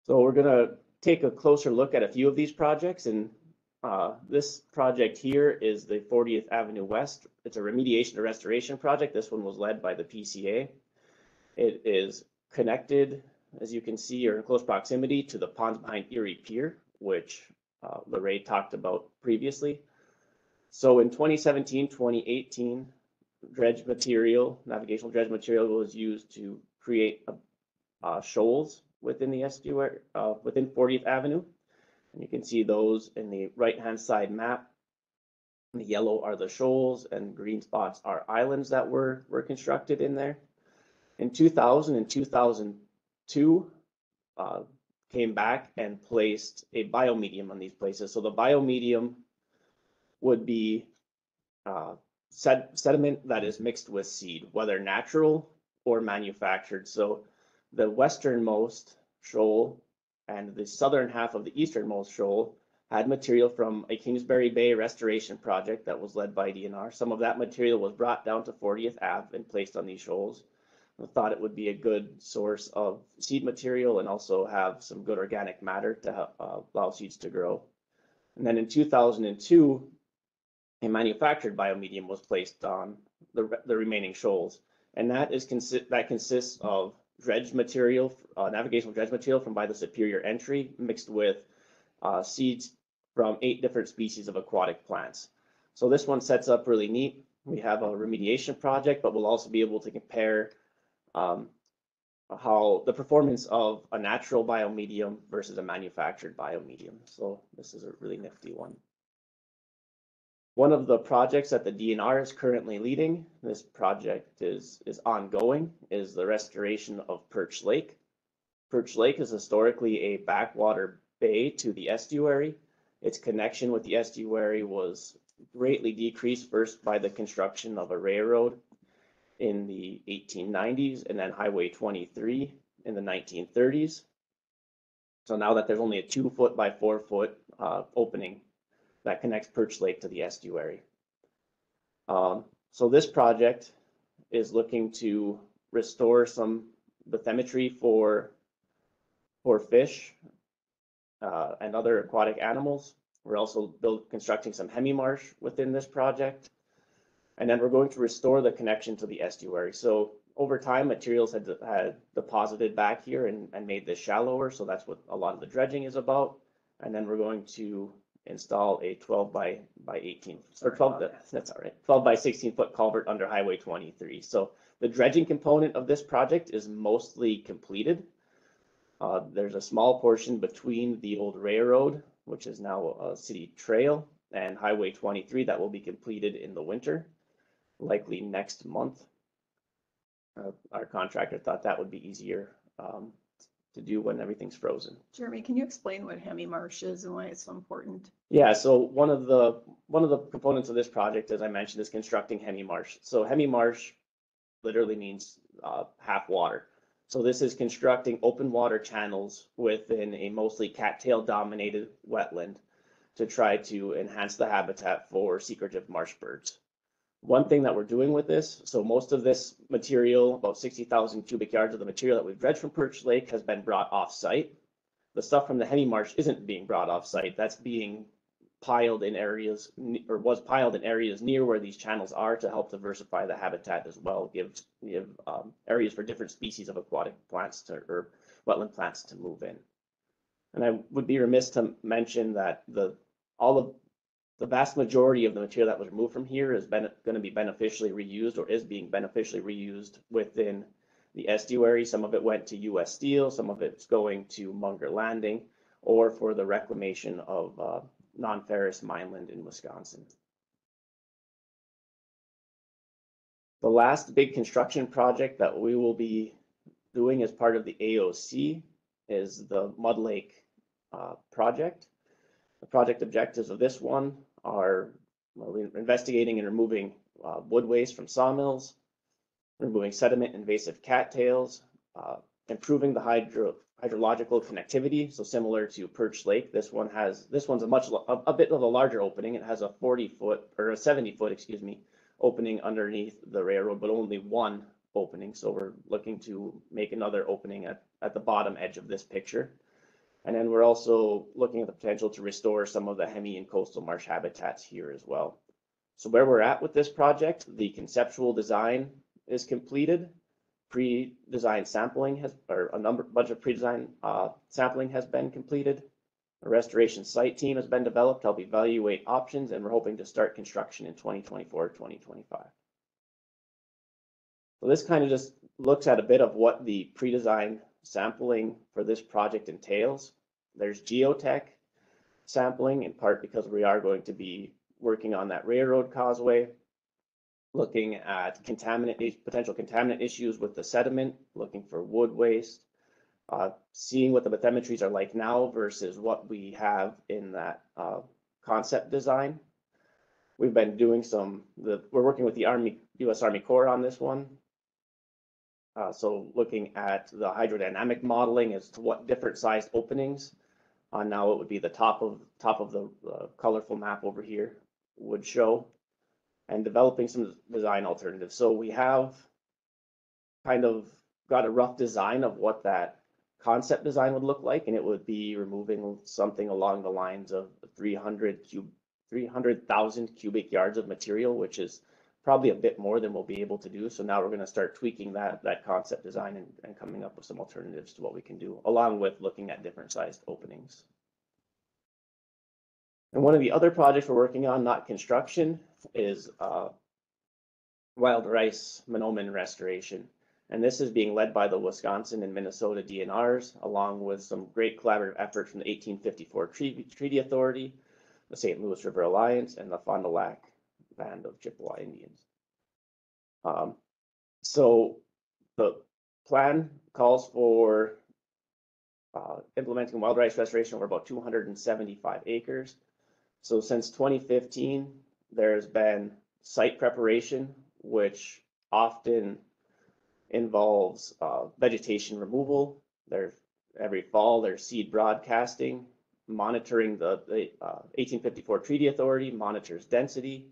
So we're gonna take a closer look at a few of these projects and uh, this project here is the 40th Avenue West. It's a remediation and restoration project. This one was led by the PCA. It is connected, as you can see, or in close proximity to the ponds behind Erie Pier, which uh, LaRae talked about previously. So in 2017, 2018, dredge material, navigational dredge material was used to create uh, shoals within the estuary, uh, within 40th Avenue. And you can see those in the right-hand side map. The yellow are the shoals and green spots are islands that were, were constructed in there. In 2000 and 2002, uh, came back and placed a biomedium on these places. So the biomedium would be uh, sed- sediment that is mixed with seed, whether natural or manufactured. So the westernmost shoal and the southern half of the easternmost shoal had material from a Kingsbury Bay restoration project that was led by DNR. Some of that material was brought down to 40th Ave and placed on these shoals. I thought it would be a good source of seed material and also have some good organic matter to uh, allow seeds to grow. And then in 2002, a manufactured biomedium was placed on the, the remaining shoals. And that is consi- that consists of dredge material, uh, navigational dredge material from by the Superior Entry mixed with uh, seeds from eight different species of aquatic plants. So this one sets up really neat. We have a remediation project, but we'll also be able to compare um, how the performance of a natural biomedium versus a manufactured biomedium. So this is a really nifty one. One of the projects that the DNR is currently leading, this project is, is ongoing, is the restoration of Perch Lake. Perch Lake is historically a backwater bay to the estuary. Its connection with the estuary was greatly decreased first by the construction of a railroad in the eighteen nineties and then Highway twenty-three in the nineteen thirties. So now that there's only a two foot by four foot uh opening that connects Perch Lake to the estuary. Um, so this project is looking to restore some bathymetry for for fish uh, and other aquatic animals. We're also build, constructing some hemi-marsh within this project. And then we're going to restore the connection to the estuary. So over time, materials had, had deposited back here and, and made this shallower. So that's what a lot of the dredging is about. And then we're going to install a twelve by, by eighteen, or twelve, that's all right, twelve by sixteen foot culvert under Highway twenty-three. So the dredging component of this project is mostly completed. Uh, there's a small portion between the old railroad, which is now a city trail, and Highway twenty-three that will be completed in the winter, likely next month. uh, our contractor thought that would be easier, um, to do when everything's frozen. Jeramy, can you explain what Hemi Marsh is and why it's so important? Yeah, so one of the, one of the components of this project, as I mentioned, is constructing Hemi Marsh. So Hemi Marsh literally means uh, half water. So this is constructing open water channels within a mostly cattail dominated wetland to try to enhance the habitat for secretive marsh birds. One thing that we're doing with this, so most of this material, about sixty thousand cubic yards of the material that we've dredged from Perch Lake has been brought off-site. The stuff from the Hemi Marsh isn't being brought off-site, that's being piled in areas, or was piled in areas near where these channels are to help diversify the habitat as well, give, give, um, areas for different species of aquatic plants to, or wetland plants to move in. And I would be remiss to mention that the, all of, the vast majority of the material that was removed from here is gonna be beneficially reused or is being beneficially reused within the estuary. Some of it went to US Steel, some of it's going to Munger Landing, or for the reclamation of, uh, non-ferrous mineland in Wisconsin. The last big construction project that we will be doing as part of the AOC is the Mud Lake uh, project. The project objectives of this one are well, investigating and removing uh, wood waste from sawmills, removing sediment invasive cattails, uh, improving the hydro, hydrological connectivity. So similar to Perch Lake, this one has, this one's a much, a, a bit of a larger opening. It has a forty foot, or a seventy foot, excuse me, opening underneath the railroad, but only one opening. So we're looking to make another opening at, at the bottom edge of this picture. And then we're also looking at the potential to restore some of the Hemi and coastal marsh habitats here as well. So where we're at with this project, the conceptual design is completed. Pre-design sampling has, or a number, bunch of pre-design, uh, sampling has been completed. A restoration site team has been developed to help evaluate options, and we're hoping to start construction in 2024, 2025. So this kind of just looks at a bit of what the pre-design sampling for this project entails. There's geotech sampling in part because we are going to be working on that railroad causeway. Looking at contaminant, potential contaminant issues with the sediment, looking for wood waste. Uh, seeing what the bathymetries are like now versus what we have in that, uh, concept design. We've been doing some, the, we're working with the Army, US Army Corps on this one. Uh, so looking at the hydrodynamic modeling as to what different sized openings. Uh, now it would be the top of, top of the uh, colorful map over here would show. And developing some design alternatives. So we have kind of got a rough design of what that concept design would look like, and it would be removing something along the lines of three hundred cube, three hundred thousand cubic yards of material, which is probably a bit more than we'll be able to do. So now we're gonna start tweaking that, that concept design and, and coming up with some alternatives to what we can do, along with looking at different sized openings. And one of the other projects we're working on, not construction, is, uh, wild rice manoomin restoration. And this is being led by the Wisconsin and Minnesota DNRs, along with some great collaborative efforts from the eighteen fifty-four Treaty, Treaty Authority, the St. Louis River Alliance, and the Fond du Lac Band of Chippewa Indians. Um, so the plan calls for uh, implementing wild rice restoration over about two hundred and seventy-five acres. So since twenty fifteen, there's been site preparation, which often involves uh, vegetation removal. There's every fall, there's seed broadcasting, monitoring the, the uh, 1854 Treaty Authority monitors density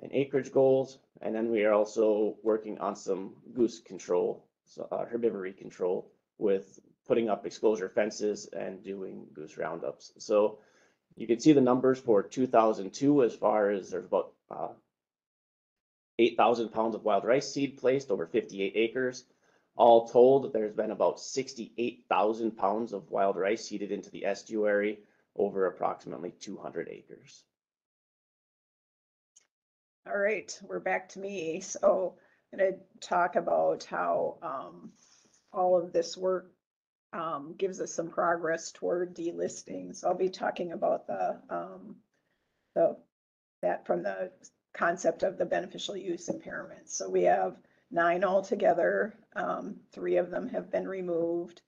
and acreage goals. And then we are also working on some goose control, so uh, herbivory control with putting up exposure fences and doing goose roundups. So you can see the numbers for 2002 as far as there's about uh, 8,000 pounds of wild rice seed placed over 58 acres. All told, there's been about 68,000 pounds of wild rice seeded into the estuary over approximately 200 acres. All right, we're back to me. So I'm gonna talk about how um all of this work um gives us some progress toward delisting. So I'll be talking about the um the that from the concept of the beneficial use impairment. So we have nine altogether. Um, three of them have been removed.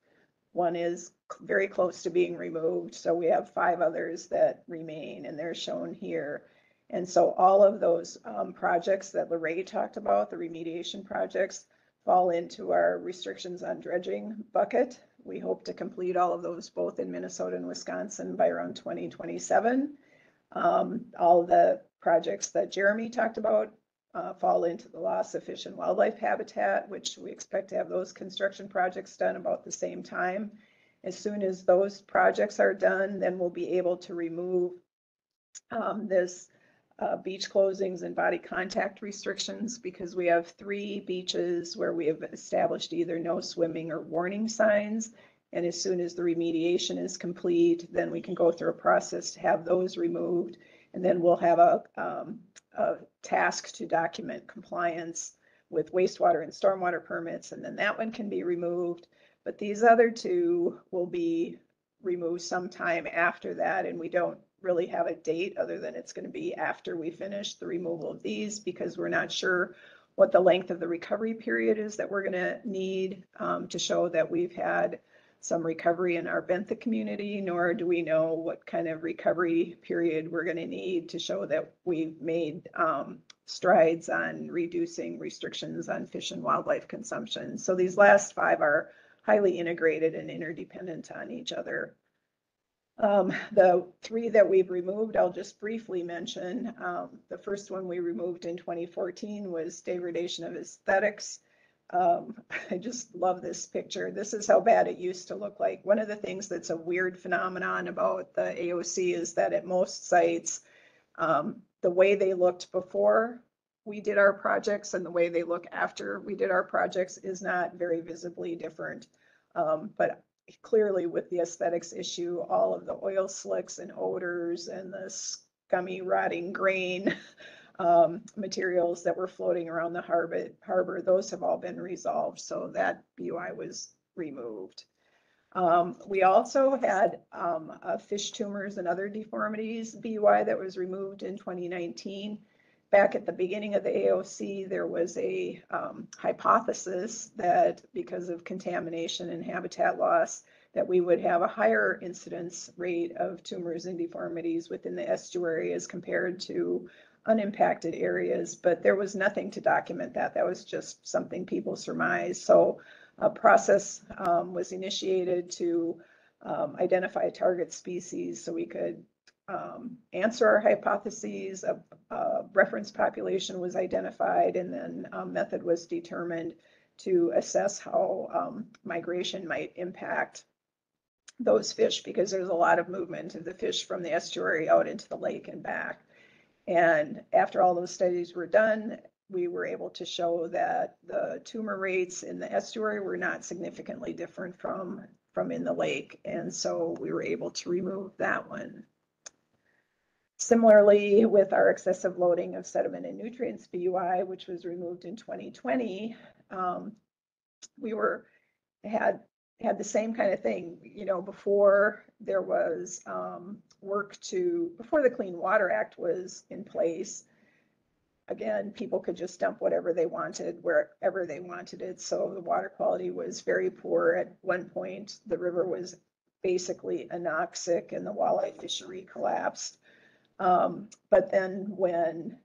One is very close to being removed, so we have five others that remain, and they're shown here. And so all of those um, projects that LaRae talked about, the remediation projects, fall into our restrictions on dredging bucket. We hope to complete all of those both in Minnesota and Wisconsin by around 2027. Um, All the projects that Jeramy talked about uh, fall into the loss of fish and wildlife habitat, which we expect to have those construction projects done about the same time. As soon as those projects are done, then we'll be able to remove um, this uh, beach closings and body contact restrictions because we have three beaches where we have established either no swimming or warning signs. And as soon as the remediation is complete, then we can go through a process to have those removed. And then we'll have a, um, a task to document compliance with wastewater and stormwater permits, and then that one can be removed. But these other two will be removed sometime after that, and we don't really have a date other than it's gonna be after we finish the removal of these, because we're not sure what the length of the recovery period is that we're gonna need, um, to show that we've had some recovery in our benthic community, nor do we know what kind of recovery period we're gonna need to show that we've made, um, strides on reducing restrictions on fish and wildlife consumption. So these last five are highly integrated and interdependent on each other. Um, the three that we've removed, I'll just briefly mention. Um, the first one we removed in twenty fourteen was degradation of aesthetics. Um, I just love this picture. This is how bad it used to look like. One of the things that's a weird phenomenon about the AOC is that at most sites, um, the way they looked before we did our projects and the way they look after we did our projects is not very visibly different. Um, but clearly with the aesthetics issue, all of the oil slicks and odors and the scummy rotting grain um, materials that were floating around the harbor, harbor, those have all been resolved. So that BUI was removed. Um, we also had, um, fish tumors and other deformities BUI that was removed in twenty nineteen. Back at the beginning of the AOC, there was a, um, hypothesis that because of contamination and habitat loss, that we would have a higher incidence rate of tumors and deformities within the estuary as compared to unimpacted areas, but there was nothing to document that. That was just something people surmised. So a process um, was initiated to um, identify a target species so we could um, answer our hypotheses. A, a reference population was identified and then a method was determined to assess how um, migration might impact those fish because there's a lot of movement of the fish from the estuary out into the lake and back. And after all those studies were done, we were able to show that the tumor rates in the estuary were not significantly different from, from in the lake. And so we were able to remove that one. Similarly, with our excessive loading of sediment and nutrients BUI, which was removed in 2020, um, we were, had, had the same kind of thing, you know, before there was um, work to, before the Clean Water Act was in place, again, people could just dump whatever they wanted wherever they wanted it. So the water quality was very poor. At one point, the river was basically anoxic and the walleye fishery collapsed. Um, but then when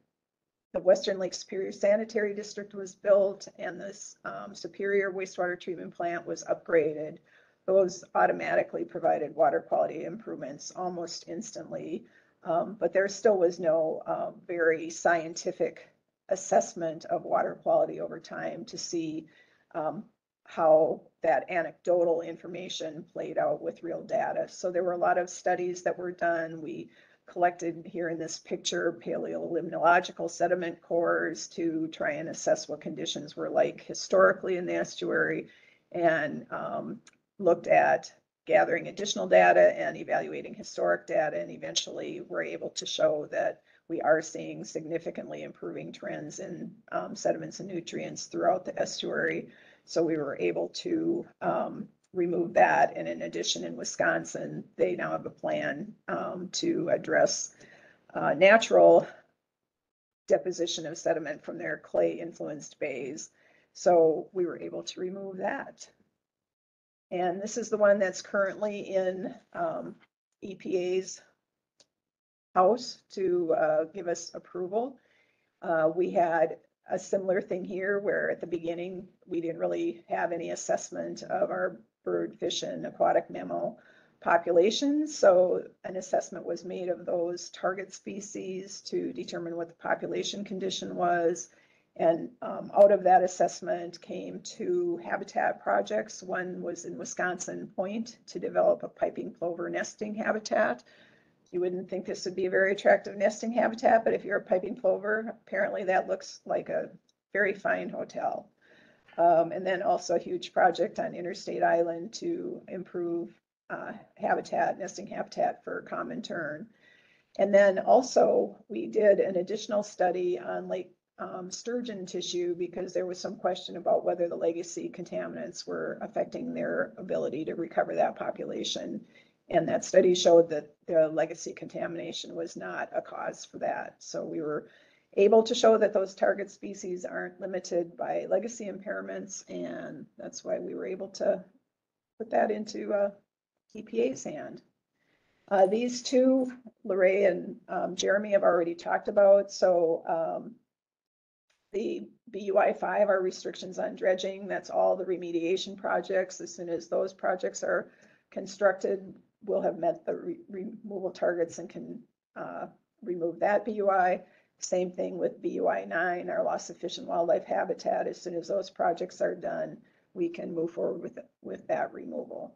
the Western Lake Superior Sanitary District was built and this um, Superior wastewater treatment plant was upgraded, those automatically provided water quality improvements almost instantly. Um, but there still was no uh, very scientific assessment of water quality over time to see um, how that anecdotal information played out with real data. So there were a lot of studies that were done. We collected here in this picture paleolimnological sediment cores to try and assess what conditions were like historically in the estuary and um, looked at gathering additional data and evaluating historic data and eventually we're able to show that we are seeing significantly improving trends in um, sediments and nutrients throughout the estuary. So we were able to um, remove that. And in addition, in Wisconsin, they now have a plan um, to address uh, natural deposition of sediment from their clay influenced bays. So we were able to remove that. And this is the one that's currently in um, EPA's house to uh, give us approval. Uh, We had a similar thing here where at the beginning, we didn't really have any assessment of our bird, fish, and aquatic mammal populations. So an assessment was made of those target species to determine what the population condition was. And um, out of that assessment came two habitat projects. One was in Wisconsin Point to develop a piping plover nesting habitat. You wouldn't think this would be a very attractive nesting habitat, but if you're a piping plover, apparently that looks like a very fine hotel. Um, and then also a huge project on Interstate Island to improve uh, habitat, nesting habitat for common tern. And then also, we did an additional study on Lake um, sturgeon tissue because there was some question about whether the legacy contaminants were affecting their ability to recover that population. And that study showed that the legacy contamination was not a cause for that. So we were able to show that those target species aren't limited by legacy impairments, and that's why we were able to put that into uh, EPA's hand. Uh, These two, LaRae and um, Jeramy have already talked about, so um, the BUI five are restrictions on dredging. That's all the remediation projects. As soon as those projects are constructed, we'll have met the re- removal targets and can uh, remove that BUI. Same thing with BUI nine, our loss of fish and wildlife habitat. As soon as those projects are done, we can move forward with, with that removal.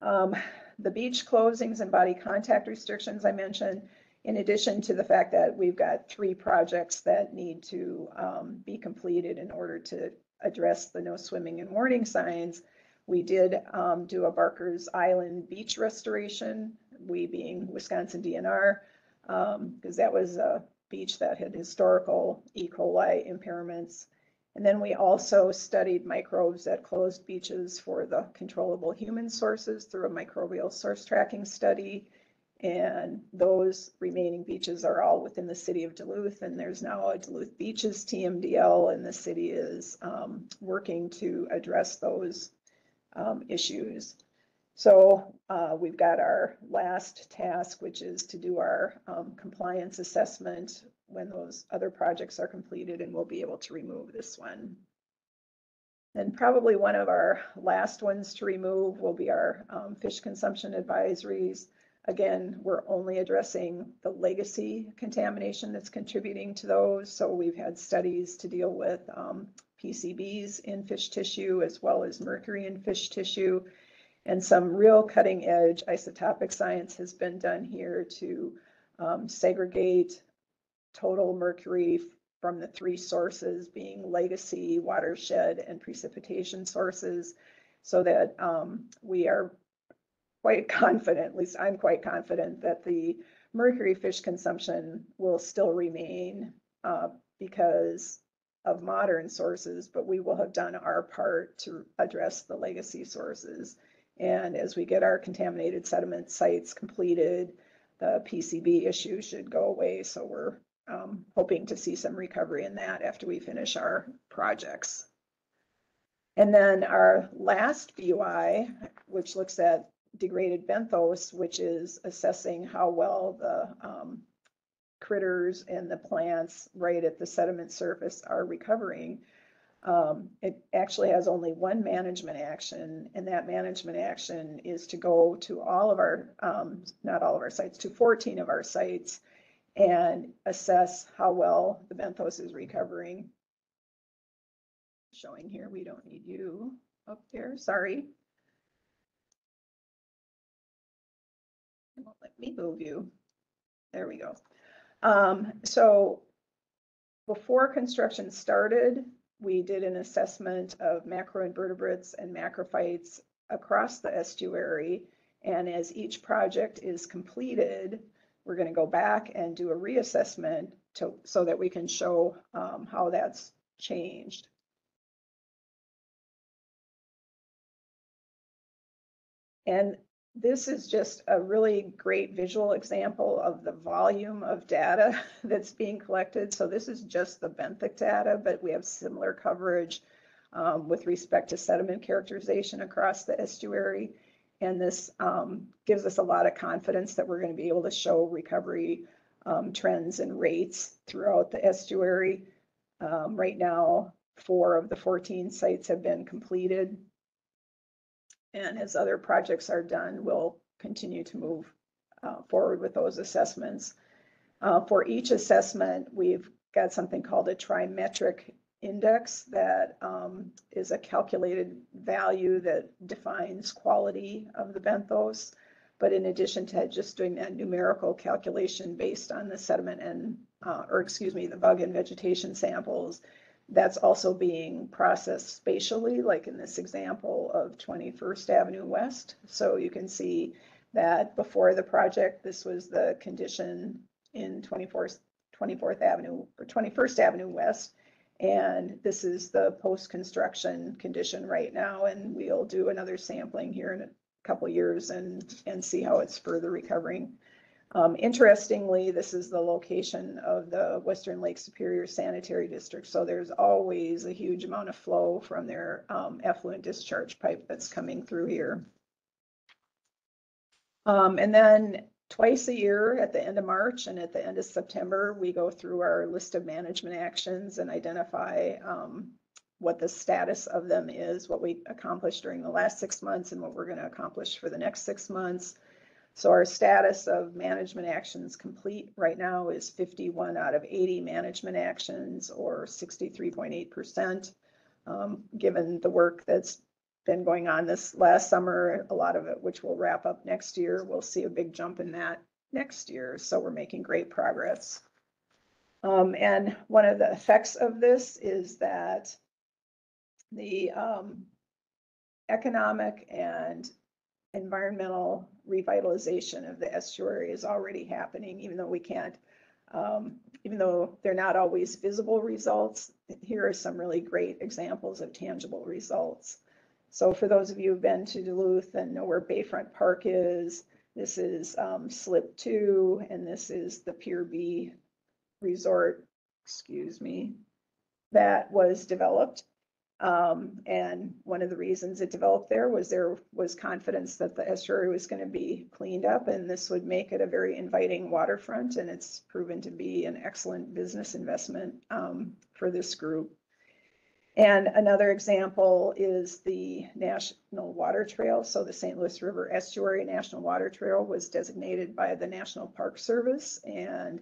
Um, the beach closings and body contact restrictions I mentioned, in addition to the fact that we've got three projects that need to um, be completed in order to address the no swimming and warning signs, we did um, do a Barker's Island beach restoration, we being Wisconsin DNR, because that was a beach that had historical E. coli impairments. And then we also studied microbes at closed beaches for the controllable human sources through a microbial source tracking study. And those remaining beaches are all within the city of Duluth, and there's now a Duluth Beaches TMDL, and the city is um, working to address those um, issues. So uh, we've got our last task, which is to do our um, compliance assessment when those other projects are completed, and we'll be able to remove this one. And probably one of our last ones to remove will be our um, fish consumption advisories. Again, we're only addressing the legacy contamination that's contributing to those. So we've had studies to deal with um, PCBs in fish tissue as well as mercury in fish tissue. And some real cutting edge isotopic science has been done here to um, segregate total mercury from the three sources being legacy, watershed, and precipitation sources so that um, we are quite confident, at least I'm quite confident, that the mercury fish consumption will still remain uh, because of modern sources, but we will have done our part to address the legacy sources. And as we get our contaminated sediment sites completed, the PCB issue should go away. So we're um, hoping to see some recovery in that after we finish our projects. And then our last BUI, which looks at degraded benthos, which is assessing how well the um, critters and the plants right at the sediment surface are recovering. Um, it actually has only one management action, and that management action is to go to all of our, um, not all of our sites, to 14 of our sites and assess how well the benthos is recovering. Showing here, we don't need you up there, sorry. Won't let me move you. There we go. Um, so before construction started, we did an assessment of macroinvertebrates and macrophytes across the estuary. And as each project is completed, we're going to go back and do a reassessment to, so that we can show um, how that's changed. And this is just a really great visual example of the volume of data that's being collected. So this is just the benthic data, but we have similar coverage um, with respect to sediment characterization across the estuary. And this um, gives us a lot of confidence that we're going to be able to show recovery um, trends and rates throughout the estuary. Um, right now, four of the 14 sites have been completed. And as other projects are done, we'll continue to move uh, forward with those assessments. Uh, For each assessment, we've got something called a trimetric index that um, is a calculated value that defines quality of the benthos. But in addition to just doing that numerical calculation based on the sediment and, uh, or excuse me, the bug and vegetation samples, that's also being processed spatially, like in this example of 21st Avenue West. So you can see that before the project, this was the condition in 24th, 24th Avenue or 21st Avenue West. And this is the post-construction condition right now, and we'll do another sampling here in a couple years and, and see how it's further recovering. Um, interestingly, this is the location of the Western Lake Superior Sanitary District, so there's always a huge amount of flow from their um, effluent discharge pipe that's coming through here. Um, and then twice a year at the end of March and at the end of September, we go through our list of management actions and identify um, what the status of them is, what we accomplished during the last six months and what we're going to accomplish for the next six months. So our status of management actions complete right now is 51 out of 80 management actions or 63.8%. Um, given the work that's been going on this last summer, a lot of it, which will wrap up next year, we'll see a big jump in that next year. So we're making great progress. Um, and one of the effects of this is that the um, economic and environmental revitalization of the estuary is already happening, even though we can't, um, even though they're not always visible results. Here are some really great examples of tangible results. So for those of you who've been to Duluth and know where Bayfront Park is, this is um, Slip Two, and this is the Pier B Resort, excuse me, that was developed. Um, and one of the reasons it developed there was there was confidence that the estuary was going to be cleaned up and this would make it a very inviting waterfront. And it's proven to be an excellent business investment um, for this group. And another example is the National Water Trail. So the St. Louis River Estuary National Water Trail was designated by the National Park Service and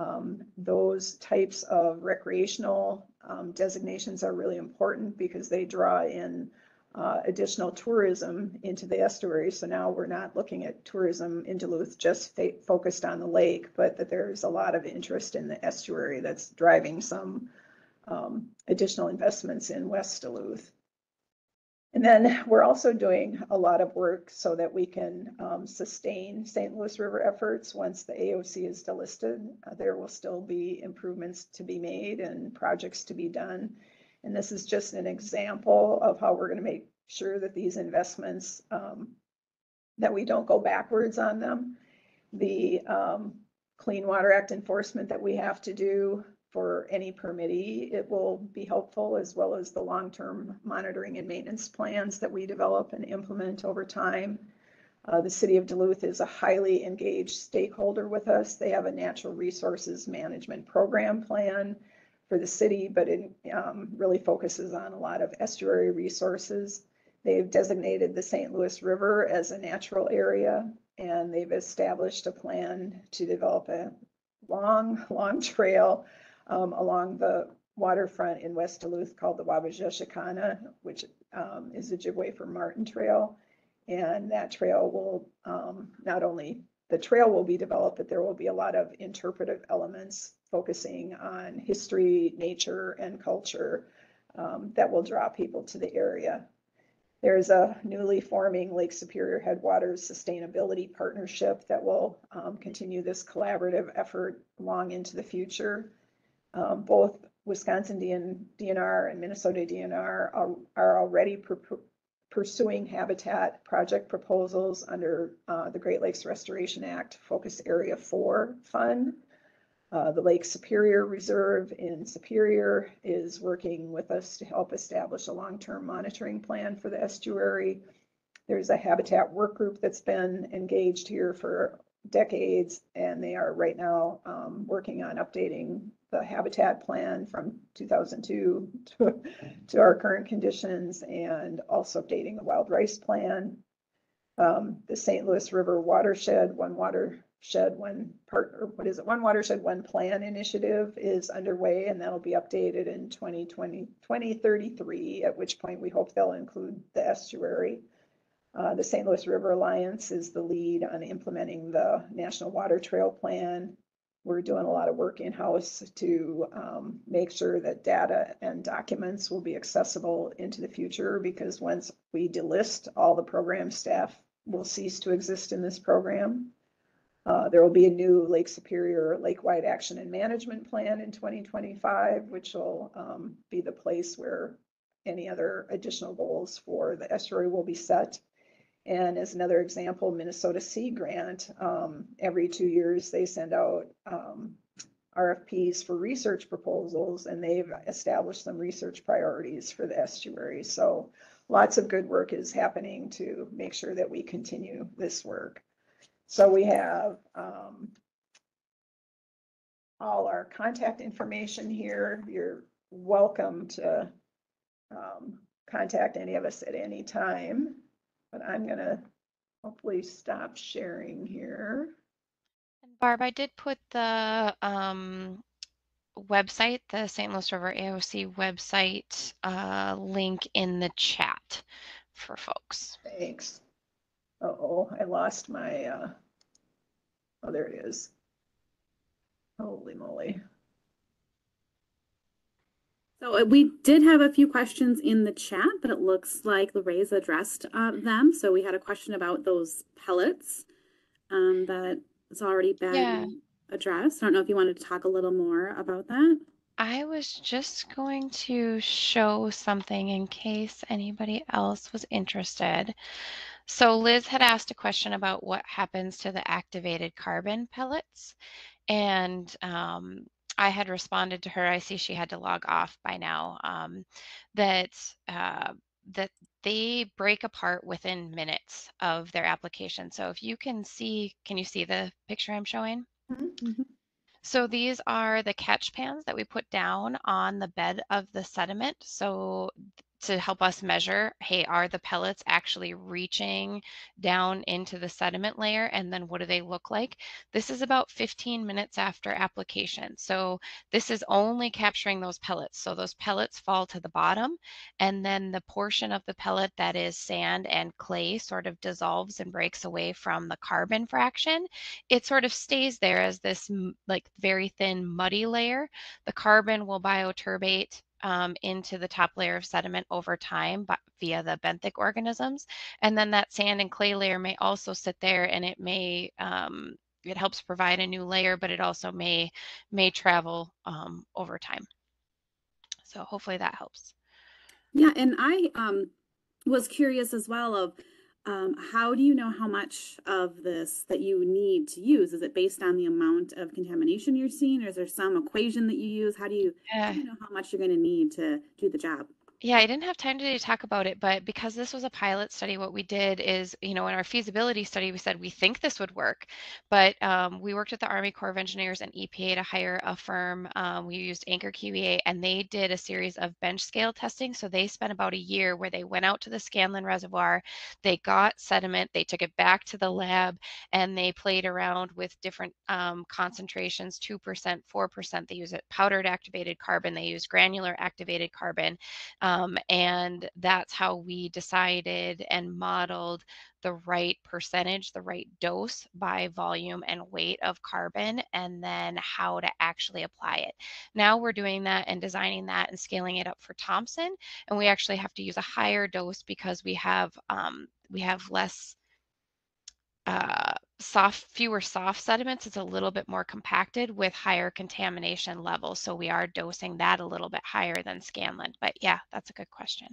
um, those types of recreational um, designations are really important because they draw in uh, additional tourism into the estuary. So now we're not looking at tourism in Duluth just focused on the lake, but that there's a lot of interest in the estuary that's driving some um, additional investments in West Duluth. And then we're also doing a lot of work so that we can um, sustain St. Louis River efforts. Once the AOC is delisted, uh, there will still be improvements to be made and projects to be done. And this is just an example of how we're going to make sure that these investments, um, that we don't go backwards on them. The um, Clean Water Act enforcement that we have to do for any permittee. It will be helpful as well as the long-term monitoring and maintenance plans that we develop and implement over time. Uh, the city of Duluth is a highly engaged stakeholder with us. They have a natural resources management program plan for the city, but it um, really focuses on a lot of estuary resources. They've designated the St. Louis River as a natural area, and they've established a plan to develop a long, long trail um, along the waterfront in West Duluth called the Waabizheshikana which um, is Ojibwe for Marten Trail. And that trail will um, not only the trail will be developed, but there will be a lot of interpretive elements focusing on history, nature, and culture um, that will draw people to the area. There's a newly forming Lake Superior Headwaters Sustainability Partnership that will um, continue this collaborative effort long into the future. Um, both Wisconsin DN, DNR and Minnesota DNR are, are already pursuing habitat project proposals under uh, the Great Lakes Restoration Act Focus Area Four Fund. Uh, The Lake Superior Reserve in Superior is working with us to help establish a long-term monitoring plan for the estuary. There's a habitat work group that's been engaged here for decades, and they are right now um, working on updating the habitat plan from 2002 to, to our current conditions and also updating the wild rice plan. Um, the St. Louis River Watershed, One Watershed, One Part, or what is it, One Watershed, One Plan Initiative is underway, and that'll be updated in 2020, 2033, at which point we hope they'll include the estuary. Uh, the St. Louis River Alliance is the lead on implementing the National Water Trail Plan. We're doing a lot of work in-house to um, make sure that data and documents will be accessible into the future because once we delist, all the program staff will cease to exist in this program. Uh, there will be a new Lake Superior Lakewide Action and Management Plan in 2025, which will um, be the place where any other additional goals for the estuary will be set. And as another example, Minnesota Sea Grant, um, every two years, they send out, um, RFPs for research proposals and they've established some research priorities for the estuary. So lots of good work is happening to make sure that we continue this work. So we have, um, all our contact information here. You're welcome to, um, contact any of us at any time. But I'm gonna hopefully stop sharing here. And Barb, I did put the um, website, the St. Louis River AOC website uh, link in the chat for folks. Thanks. Uh-oh, I lost my, uh, oh, there it is. Holy moly. So uh, we did have a few questions in the chat, but it looks like LaRae's addressed uh, them. So we had a question about those pellets um, that has already been Yeah. addressed. I don't know if you wanted to talk a little more about that. I was just going to show something in case anybody else was interested. So Liz had asked a question about what happens to the activated carbon pellets. And um, I had responded to her. I see she had to log off by now. Um, that uh, that they break apart within minutes of their application. So if you can see, can you see the picture I'm showing? So these are the catch pans that we put down on the bed of the sediment. So to help us measure, hey, are the pellets actually reaching down into the sediment layer? And then what do they look like? This is about 15 minutes after application. So this is only capturing those pellets. So those pellets fall to the bottom and then the portion of the pellet that is sand and clay sort of dissolves and breaks away from the carbon fraction. It sort of stays there as this like very thin muddy layer. The carbon will bioturbate um, into the top layer of sediment over time but via the benthic organisms. And then that sand and clay layer may also sit there and it may, um, it helps provide a new layer, but it also may, may travel um, over time. So hopefully that helps. Yeah, and I um, was curious as well of um, how do you know how much of this that you need to use? Is it based on the amount of contamination you're seeing, or is there some equation that you use? How do you, how Yeah. do you know how much you're going to need to do the job? Yeah, I didn't have time today to talk about it, but because this was a pilot study, what we did is, you know, in our feasibility study, we said we think this would work, but um, we worked with the Army Corps of Engineers and EPA to hire a firm. Um, we used Anchor QEA, and they did a series of bench scale testing. So they spent about a year where they went out to the Scanlon Reservoir, they got sediment, they took it back to the lab, and they played around with different um, concentrations 2%, 4%. They use it powdered activated carbon, they use granular activated carbon. Um, and that's how we decided and modeled the right percentage, the right dose by volume and weight of carbon, and then how to actually apply it. Now we're doing that and designing that and scaling it up for Thompson. And we actually have to use a higher dose because we have um, we have less uh, soft, fewer soft sediments. It's a little bit more compacted with higher contamination levels. So we are dosing that a little bit higher than Scanlon. But yeah, that's a good question.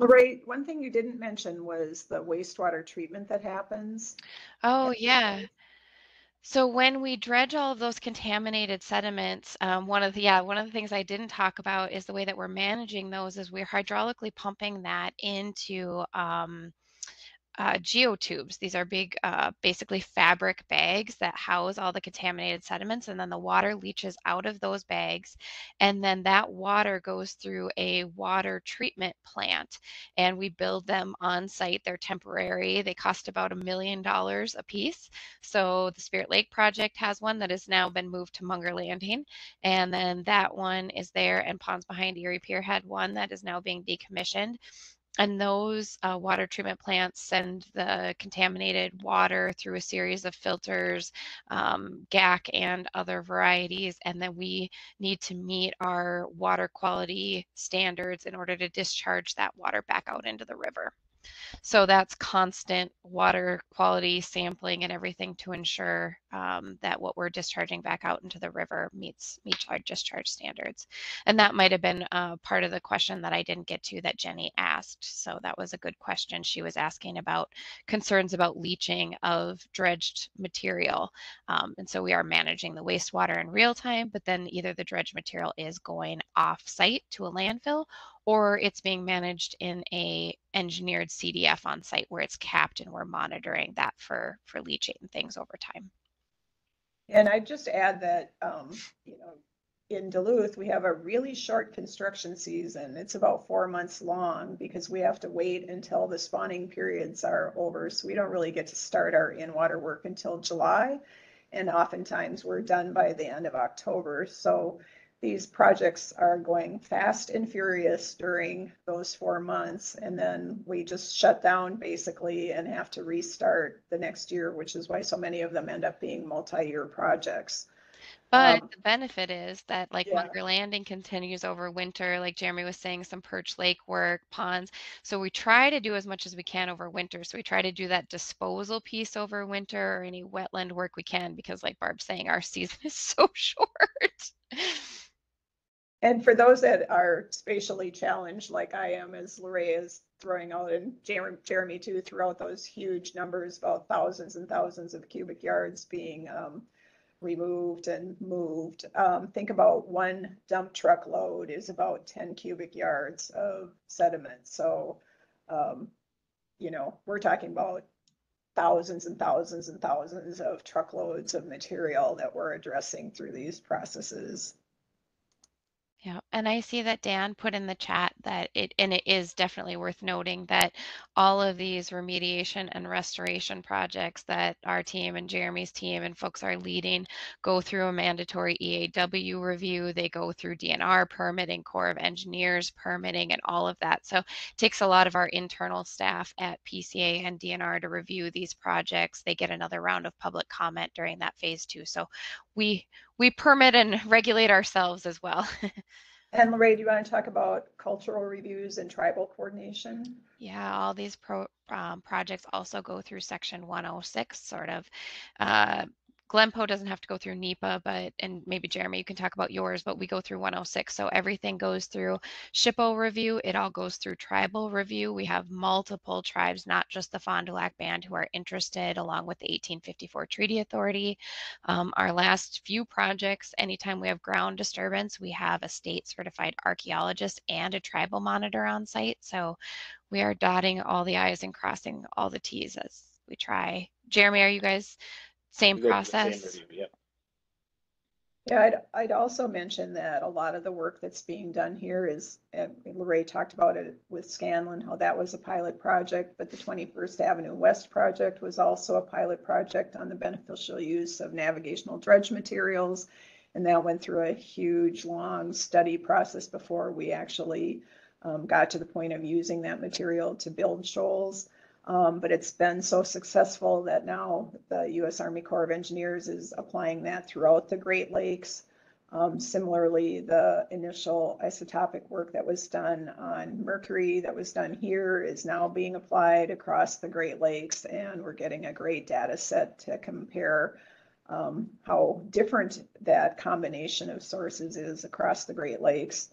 LaRae, one thing you didn't mention was the wastewater treatment that happens. Oh, yeah. So when we dredge all of those contaminated sediments, um, one of the yeah, one of the things I didn't talk about is the way that we're managing those is we're hydraulically pumping that into um, uh, geotubes. These are big, uh, basically fabric bags that house all the contaminated sediments, and then the water leaches out of those bags, and then that water goes through a water treatment plant, and we build them on site. They're temporary. They cost about a million dollars a piece. So the Spirit Lake project has one that has now been moved to Munger Landing, and then that one is there, and Ponds Behind Erie Pier had one that is now being decommissioned and those uh, water treatment plants send the contaminated water through a series of filters, um, GAC and other varieties, and then we need to meet our water quality standards in order to discharge that water back out into the river. So that's constant water quality sampling and everything to ensure um, that what we're discharging back out into the river meets meets our discharge standards. And that might have been uh, part of the question that I didn't get to that Jenny asked. So that was a good question. She was asking about concerns about leaching of dredged material. Um, and so we are managing the wastewater in real time, but then either the dredged material is going off site to a landfill or it's being managed in a engineered CDF on site where it's capped and we're monitoring that for for leaching things over time. And I just add that, um, you know, in Duluth, we have a really short construction season. It's about four months long because we have to wait until the spawning periods are over. So we don't really get to start our in-water work until July. And oftentimes we're done by the end of October. So these projects are going fast and furious during those four months. And then we just shut down basically and have to restart the next year, which is why so many of them end up being multi-year projects. But Um, the benefit is that like yeah. Munger Landing continues over winter, like Jeramy was saying, some Perch Lake work, ponds. So we try to do as much as we can over winter. So we try to do that disposal piece over winter or any wetland work we can because like Barb's saying, our season is so short. And for those that are spatially challenged, like I am, as LaRae is throwing out and Jer- Jeramy too, throughout those huge numbers, about thousands and thousands of cubic yards being um, removed and moved. Um, think about one dump truck load is about ten cubic yards of sediment. So, um, you know, we're talking about thousands and thousands and thousands of truckloads of material that we're addressing through these processes. And I see that Dan put in the chat that it, and it is definitely worth noting that all of these remediation and restoration projects that our team and Jeramy's team and folks are leading go through a mandatory EAW review. They go through DNR permitting, Corps of Engineers permitting, and all of that. So it takes a lot of our internal staff at PCA and DNR to review these projects. They get another round of public comment during that phase two. So we we permit and regulate ourselves as well. And LaRae, do you want to talk about cultural reviews and tribal coordination? Yeah, all these pro, um, projects also go through section 106, sort of. Uh, GLNPO doesn't have to go through NEPA, but, and maybe Jeramy, you can talk about yours, but we go through 106. So everything goes through SHPO review. It all goes through tribal review. We have multiple tribes, not just the Fond du Lac Band, who are interested, along with the 1854 Treaty Authority. Um, our last few projects, anytime we have ground disturbance, we have a state certified archaeologist and a tribal monitor on site. So we are dotting all the I's and crossing all the T's as we try. Jeramy, are you guys same We go through the same process? review, Yep. Yeah, I'd, I'd also mention that a lot of the work that's being done here is, and LaRae talked about it with Scanlon, how that was a pilot project, but the 21st Avenue West project was also a pilot project on the beneficial use of navigational dredge materials. And that went through a huge, long study process before we actually um, got to the point of using that material to build shoals. Um, but it's been so successful that now the U.S. Army Corps of Engineers is applying that throughout the Great Lakes. Um, similarly, the initial isotopic work that was done on mercury that was done here is now being applied across the Great Lakes, and we're getting a great data set to compare um, how different that combination of sources is across the Great Lakes.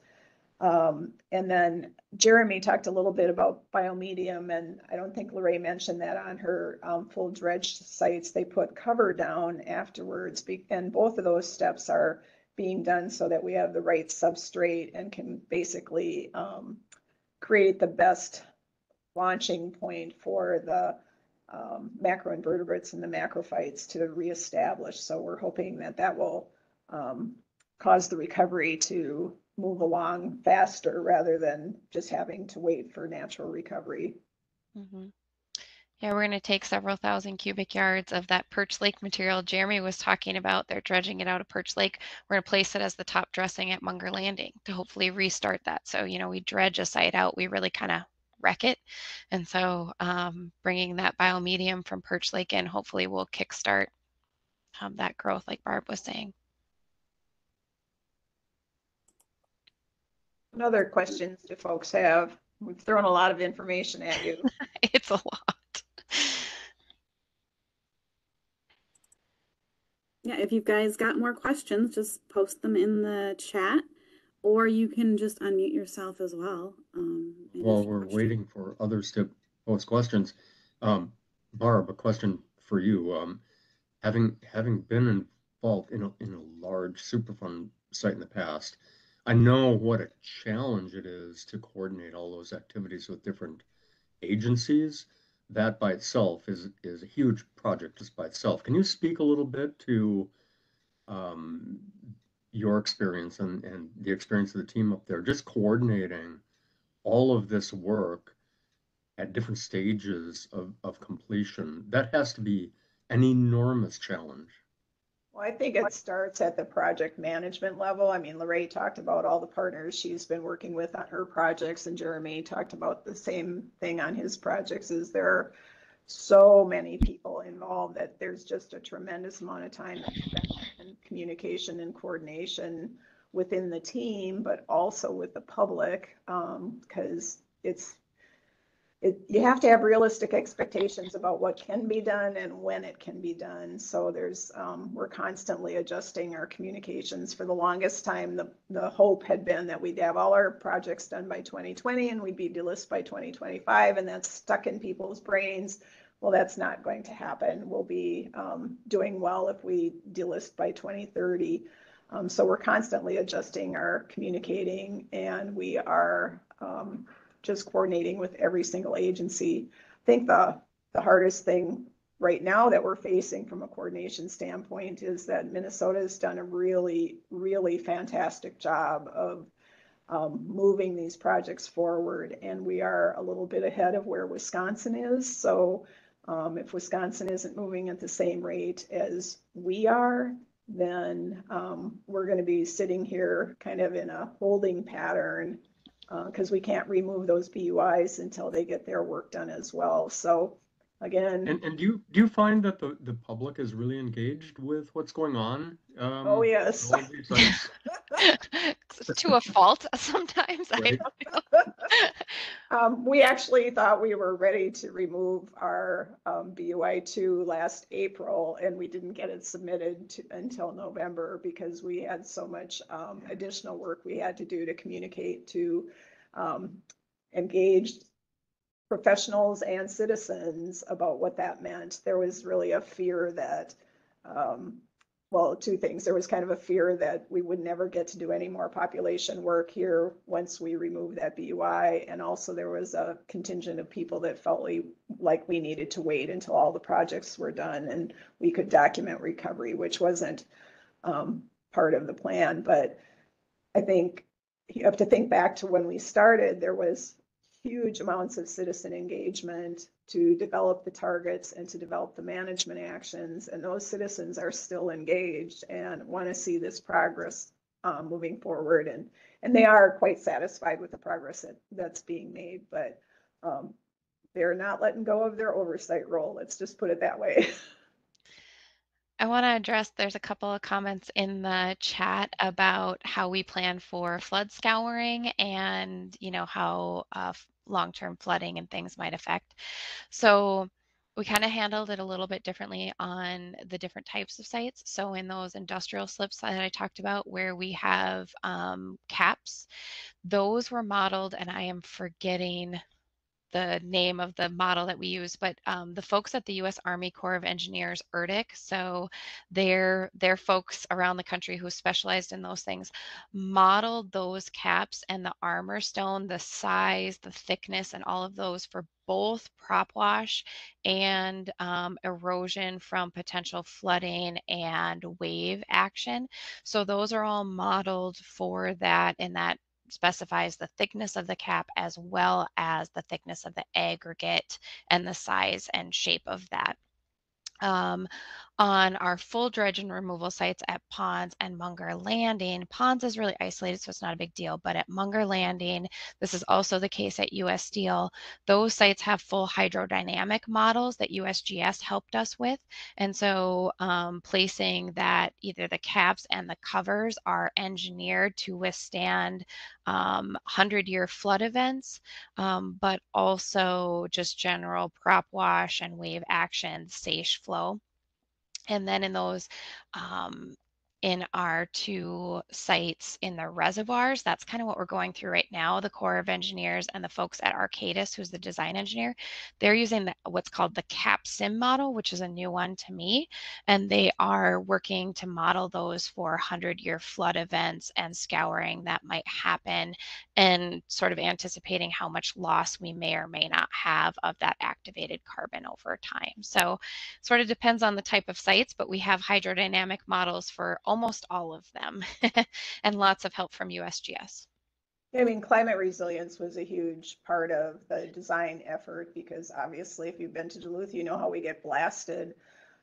Um, and then Jeramy talked a little bit about biomedium and I don't think LaRae mentioned that on her um, full dredge sites. They put cover down afterwards and both of those steps are being done so that we have the right substrate and can basically um, create the best launching point for the um, macroinvertebrates and the macrophytes to reestablish. So we're hoping that that will um, cause the recovery to move along faster rather than just having to wait for natural recovery. Mhm. Yeah, we're going to take several thousand cubic yards of that Perch Lake material Jeramy was talking about. They're dredging it out of Perch Lake. We're going to place it as the top dressing at Munger Landing to hopefully restart that. So, you know, we dredge a site out, we really kind of wreck it. And so um, bringing that biomedium from Perch Lake in hopefully will kickstart um, that growth, like Barb was saying. What other questions do folks have? We've thrown a lot of information at you. it's a lot. Yeah, if you guys got more questions, just post them in the chat, or you can just unmute yourself as well. Um, While we're question. waiting for others to post questions, um, Barb, a question for you. Um, having having been involved in a in a large Superfund site in the past, I know what a challenge it is to coordinate all those activities with different agencies. That by itself is is a huge project just by itself. Can you speak a little bit to um, your experience and, and the experience of the team up there, just coordinating all of this work at different stages of, of completion? That has to be an enormous challenge. Well, I think it starts at the project management level. I mean, LaRae talked about all the partners she's been working with on her projects and Jeramy talked about the same thing on his projects is there are so many people involved that there's just a tremendous amount of time in communication and coordination within the team, but also with the public, um, because it's it, you have to have realistic expectations about what can be done and when it can be done. So there's, um, we're constantly adjusting our communications. For the longest time, the, the hope had been that we'd have all our projects done by 2020 and we'd be delist by 2025, and that's stuck in people's brains. Well, that's not going to happen. We'll be um, doing well if we delist by 2030. Um, so we're constantly adjusting our communicating, and we are um, just coordinating with every single agency. I think the, the hardest thing right now that we're facing from a coordination standpoint is that Minnesota has done a really, really fantastic job of um, moving these projects forward, and we are a little bit ahead of where Wisconsin is. So um, if Wisconsin isn't moving at the same rate as we are, then um, we're going to be sitting here kind of in a holding pattern Uh, because we can't remove those BUIs until they get their work done as well. So again, And, and do you, do you find that the, the public is really engaged with what's going on? Um, oh yes. all of these sites? to a fault sometimes. I Right. don't know. Um, we actually thought we were ready to remove our, um, BUI two last April and we didn't get it submitted to, until November because we had so much, um, additional work we had to do to communicate to, um, engaged professionals and citizens about what that meant. There was really a fear that, um, well, two things. There was kind of a fear that we would never get to do any more population work here once we remove that BUI. And also there was a contingent of people that felt we, like we needed to wait until all the projects were done and we could document recovery, which wasn't um, part of the plan. But I think you have to think back to when we started, there was huge amounts of citizen engagement to develop the targets and to develop the management actions. And those citizens are still engaged and want to see this progress um, moving forward. And, and they are quite satisfied with the progress that, that's being made, but um, they're not letting go of their oversight role. Let's just put it that way. I want to address there's a couple of comments in the chat about how we plan for flood scouring and you know how uh, long-term flooding and things might affect. So we kind of handled it a little bit differently on the different types of sites. So in those industrial slips that I talked about where we have um, caps, those were modeled, and I am forgetting the name of the model that we use, but um, the folks at the U.S. Army Corps of Engineers, ERDIC, so they're, they're folks around the country who specialized in those things, modeled those caps and the armor stone, the size, the thickness, and all of those for both prop wash and um, erosion from potential flooding and wave action. So those are all modeled for that in that specifies the thickness of the cap as well as the thickness of the aggregate and the size and shape of that. Um, on our full dredge and removal sites at Ponds and Munger Landing. Ponds is really isolated, so it's not a big deal. But at Munger Landing, this is also the case at US Steel. Those sites have full hydrodynamic models that USGS helped us with. And so um, placing that either the caps and the covers are engineered to withstand um, 100 year flood events, um, but also just general prop wash and wave action, seiche flow. And then in those um, in our two sites in the reservoirs. That's kind of what we're going through right now. The Corps of Engineers and the folks at Arcadis, who's the design engineer, they're using the, what's called the CAPSIM model, which is a new one to me. And they are working to model those for 100 year flood events and scouring that might happen and sort of anticipating how much loss we may or may not have of that activated carbon over time. So sort of depends on the type of sites, but we have hydrodynamic models for almost all of them and lots of help from USGS. I mean, climate resilience was a huge part of the design effort because obviously if you've been to Duluth, you know how we get blasted.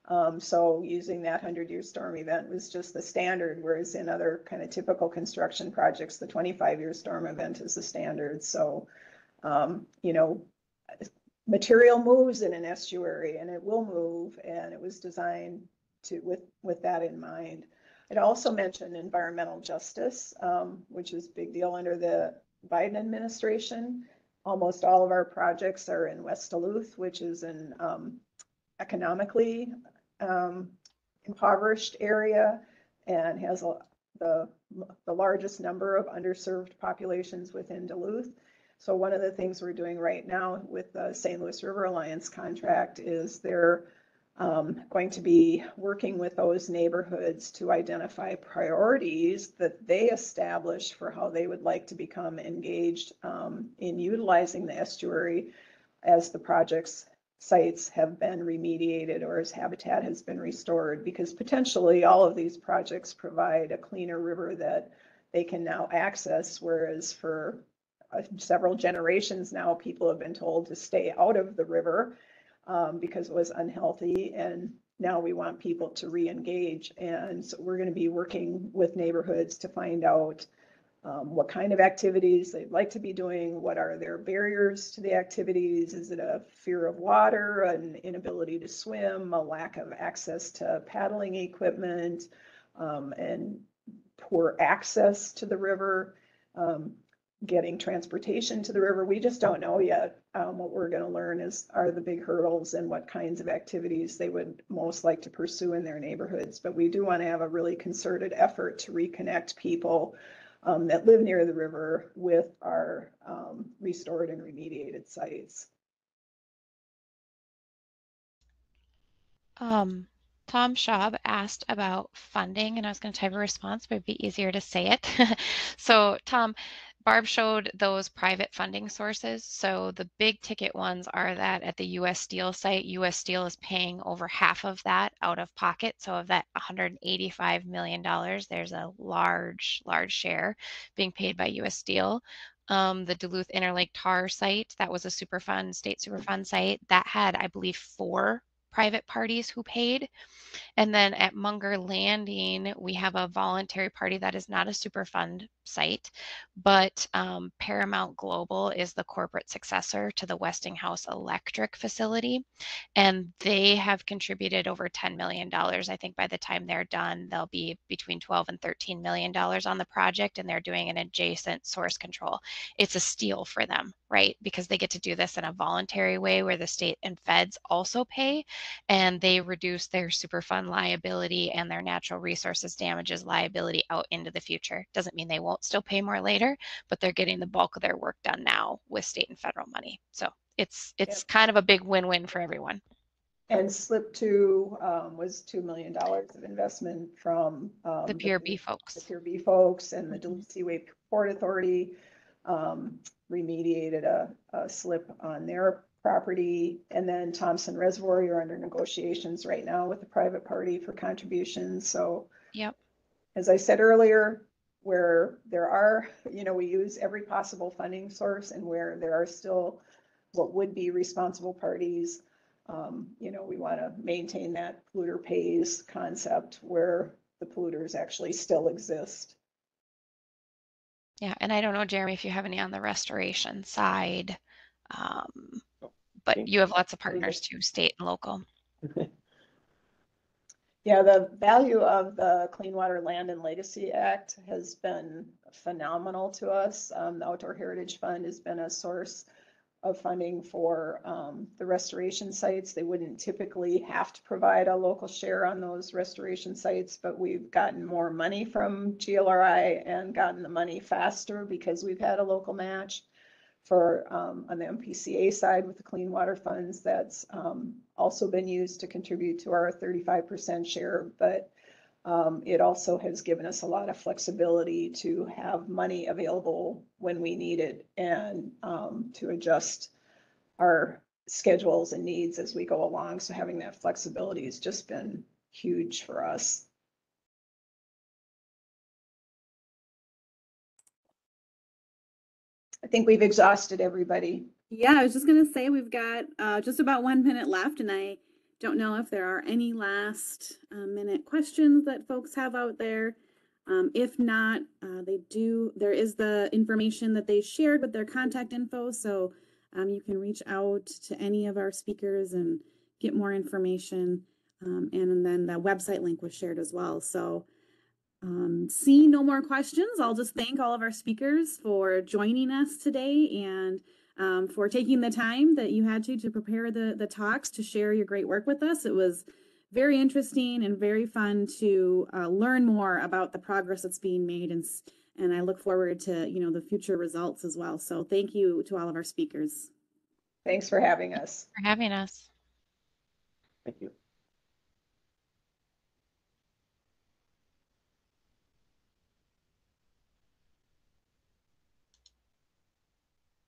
Um, so using that hundred year storm event was just the standard, whereas in other kind of typical construction projects, the twenty-five year storm event is the standard. So, um, you know, material moves in an estuary and it will move and it was designed to with with that in mind. I'd also mention environmental justice, um, which is a big deal under the Biden administration. Almost all of our projects are in West Duluth, which is an um, economically um, impoverished area and has a, the, the largest number of underserved populations within Duluth. So one of the things we're doing right now with the St. Louis River Alliance contract is they're um, going to be working with those neighborhoods to identify priorities that they establish for how they would like to become engaged um, in utilizing the estuary as the project's sites have been remediated or as habitat has been restored because potentially all of these projects provide a cleaner river that they can now access whereas for uh, several generations now people have been told to stay out of the river um, because it was unhealthy. And now we want people to re-engage. And so we're going to be working with neighborhoods to find out um, what kind of activities they'd like to be doing. What are their barriers to the activities? Is it a fear of water, an inability to swim, a lack of access to paddling equipment, um, and poor access to the river? Um, getting transportation to the river. We just don't know yet. Um, what we're going to learn is are the big hurdles and what kinds of activities they would most like to pursue in their neighborhoods. But we do want to have a really concerted effort to reconnect people um, that live near the river with our um, restored and remediated sites. Um, Tom Schaub asked about funding, and I was going to type a response, but it'd be easier to say it. so, Tom, Barb showed those private funding sources. So the big ticket ones are that at the US Steel site, US Steel is paying over half of that out of pocket. So of that $185 million, there's a large, large share being paid by US Steel. Um, the Duluth Interlake Tar site, that was a Superfund, state Superfund site, that had, I believe, four private parties who paid. And then at Munger Landing, we have a voluntary party that is not a Superfund site, but um, Paramount Global is the corporate successor to the Westinghouse Electric facility. And they have contributed over $10 million. I think by the time they're done, they'll be between 12 and 13 million dollars on the project, and they're doing an adjacent source control. It's a steal for them, right? Because they get to do this in a voluntary way where the state and feds also pay, and they reduce their Superfund liability and their natural resources damages liability out into the future. Doesn't mean they won't still pay more later, but they're getting the bulk of their work done now with state and federal money. So it's it's kind of a big win-win for everyone. And slip two, um, was two million dollars of investment from, um. The PRB folks. The PRB folks and the Duluth Seaway Port Authority, um, remediated a, a slip on their property. And then Thompson Reservoir, you're under negotiations right now with the private party for contributions, so. Yep. As I said earlier, where there are, you know, we use every possible funding source and where there are still what would be responsible parties. Um, you know, we want to maintain that polluter pays concept where the polluters actually still exist. Yeah, and I don't know, Jeramy, if you have any on the restoration side. Um, but you have lots of partners too, state and local. Yeah, the value of the Clean Water Land and Legacy Act has been phenomenal to us. Um, the Outdoor Heritage Fund has been a source of funding for, um, the restoration sites. They wouldn't typically have to provide a local share on those restoration sites, but we've gotten more money from GLRI and gotten the money faster because we've had a local match. For, um, on the MPCA side with the clean water funds, that's, um, also been used to contribute to our thirty-five percent share, but um, it also has given us a lot of flexibility to have money available when we need it and, um, to adjust our schedules and needs as we go along. So having that flexibility has just been huge for us. I think we've exhausted everybody. Yeah, I was just gonna say we've got uh, just about one minute left, and I don't know if there are any last uh, minute questions that folks have out there. Um, if not, uh, they do. There is the information that they shared with their contact info, so um, you can reach out to any of our speakers and get more information. Um, and then the website link was shared as well. So, um, seeing no more questions, I'll just thank all of our speakers for joining us today and um, for taking the time that you had to to prepare the the talks to share your great work with us. It was very interesting and very fun to uh, learn more about the progress that's being made and and I look forward to you know the future results as well. So thank you to all of our speakers. Thanks for having us. For having us. Thank you.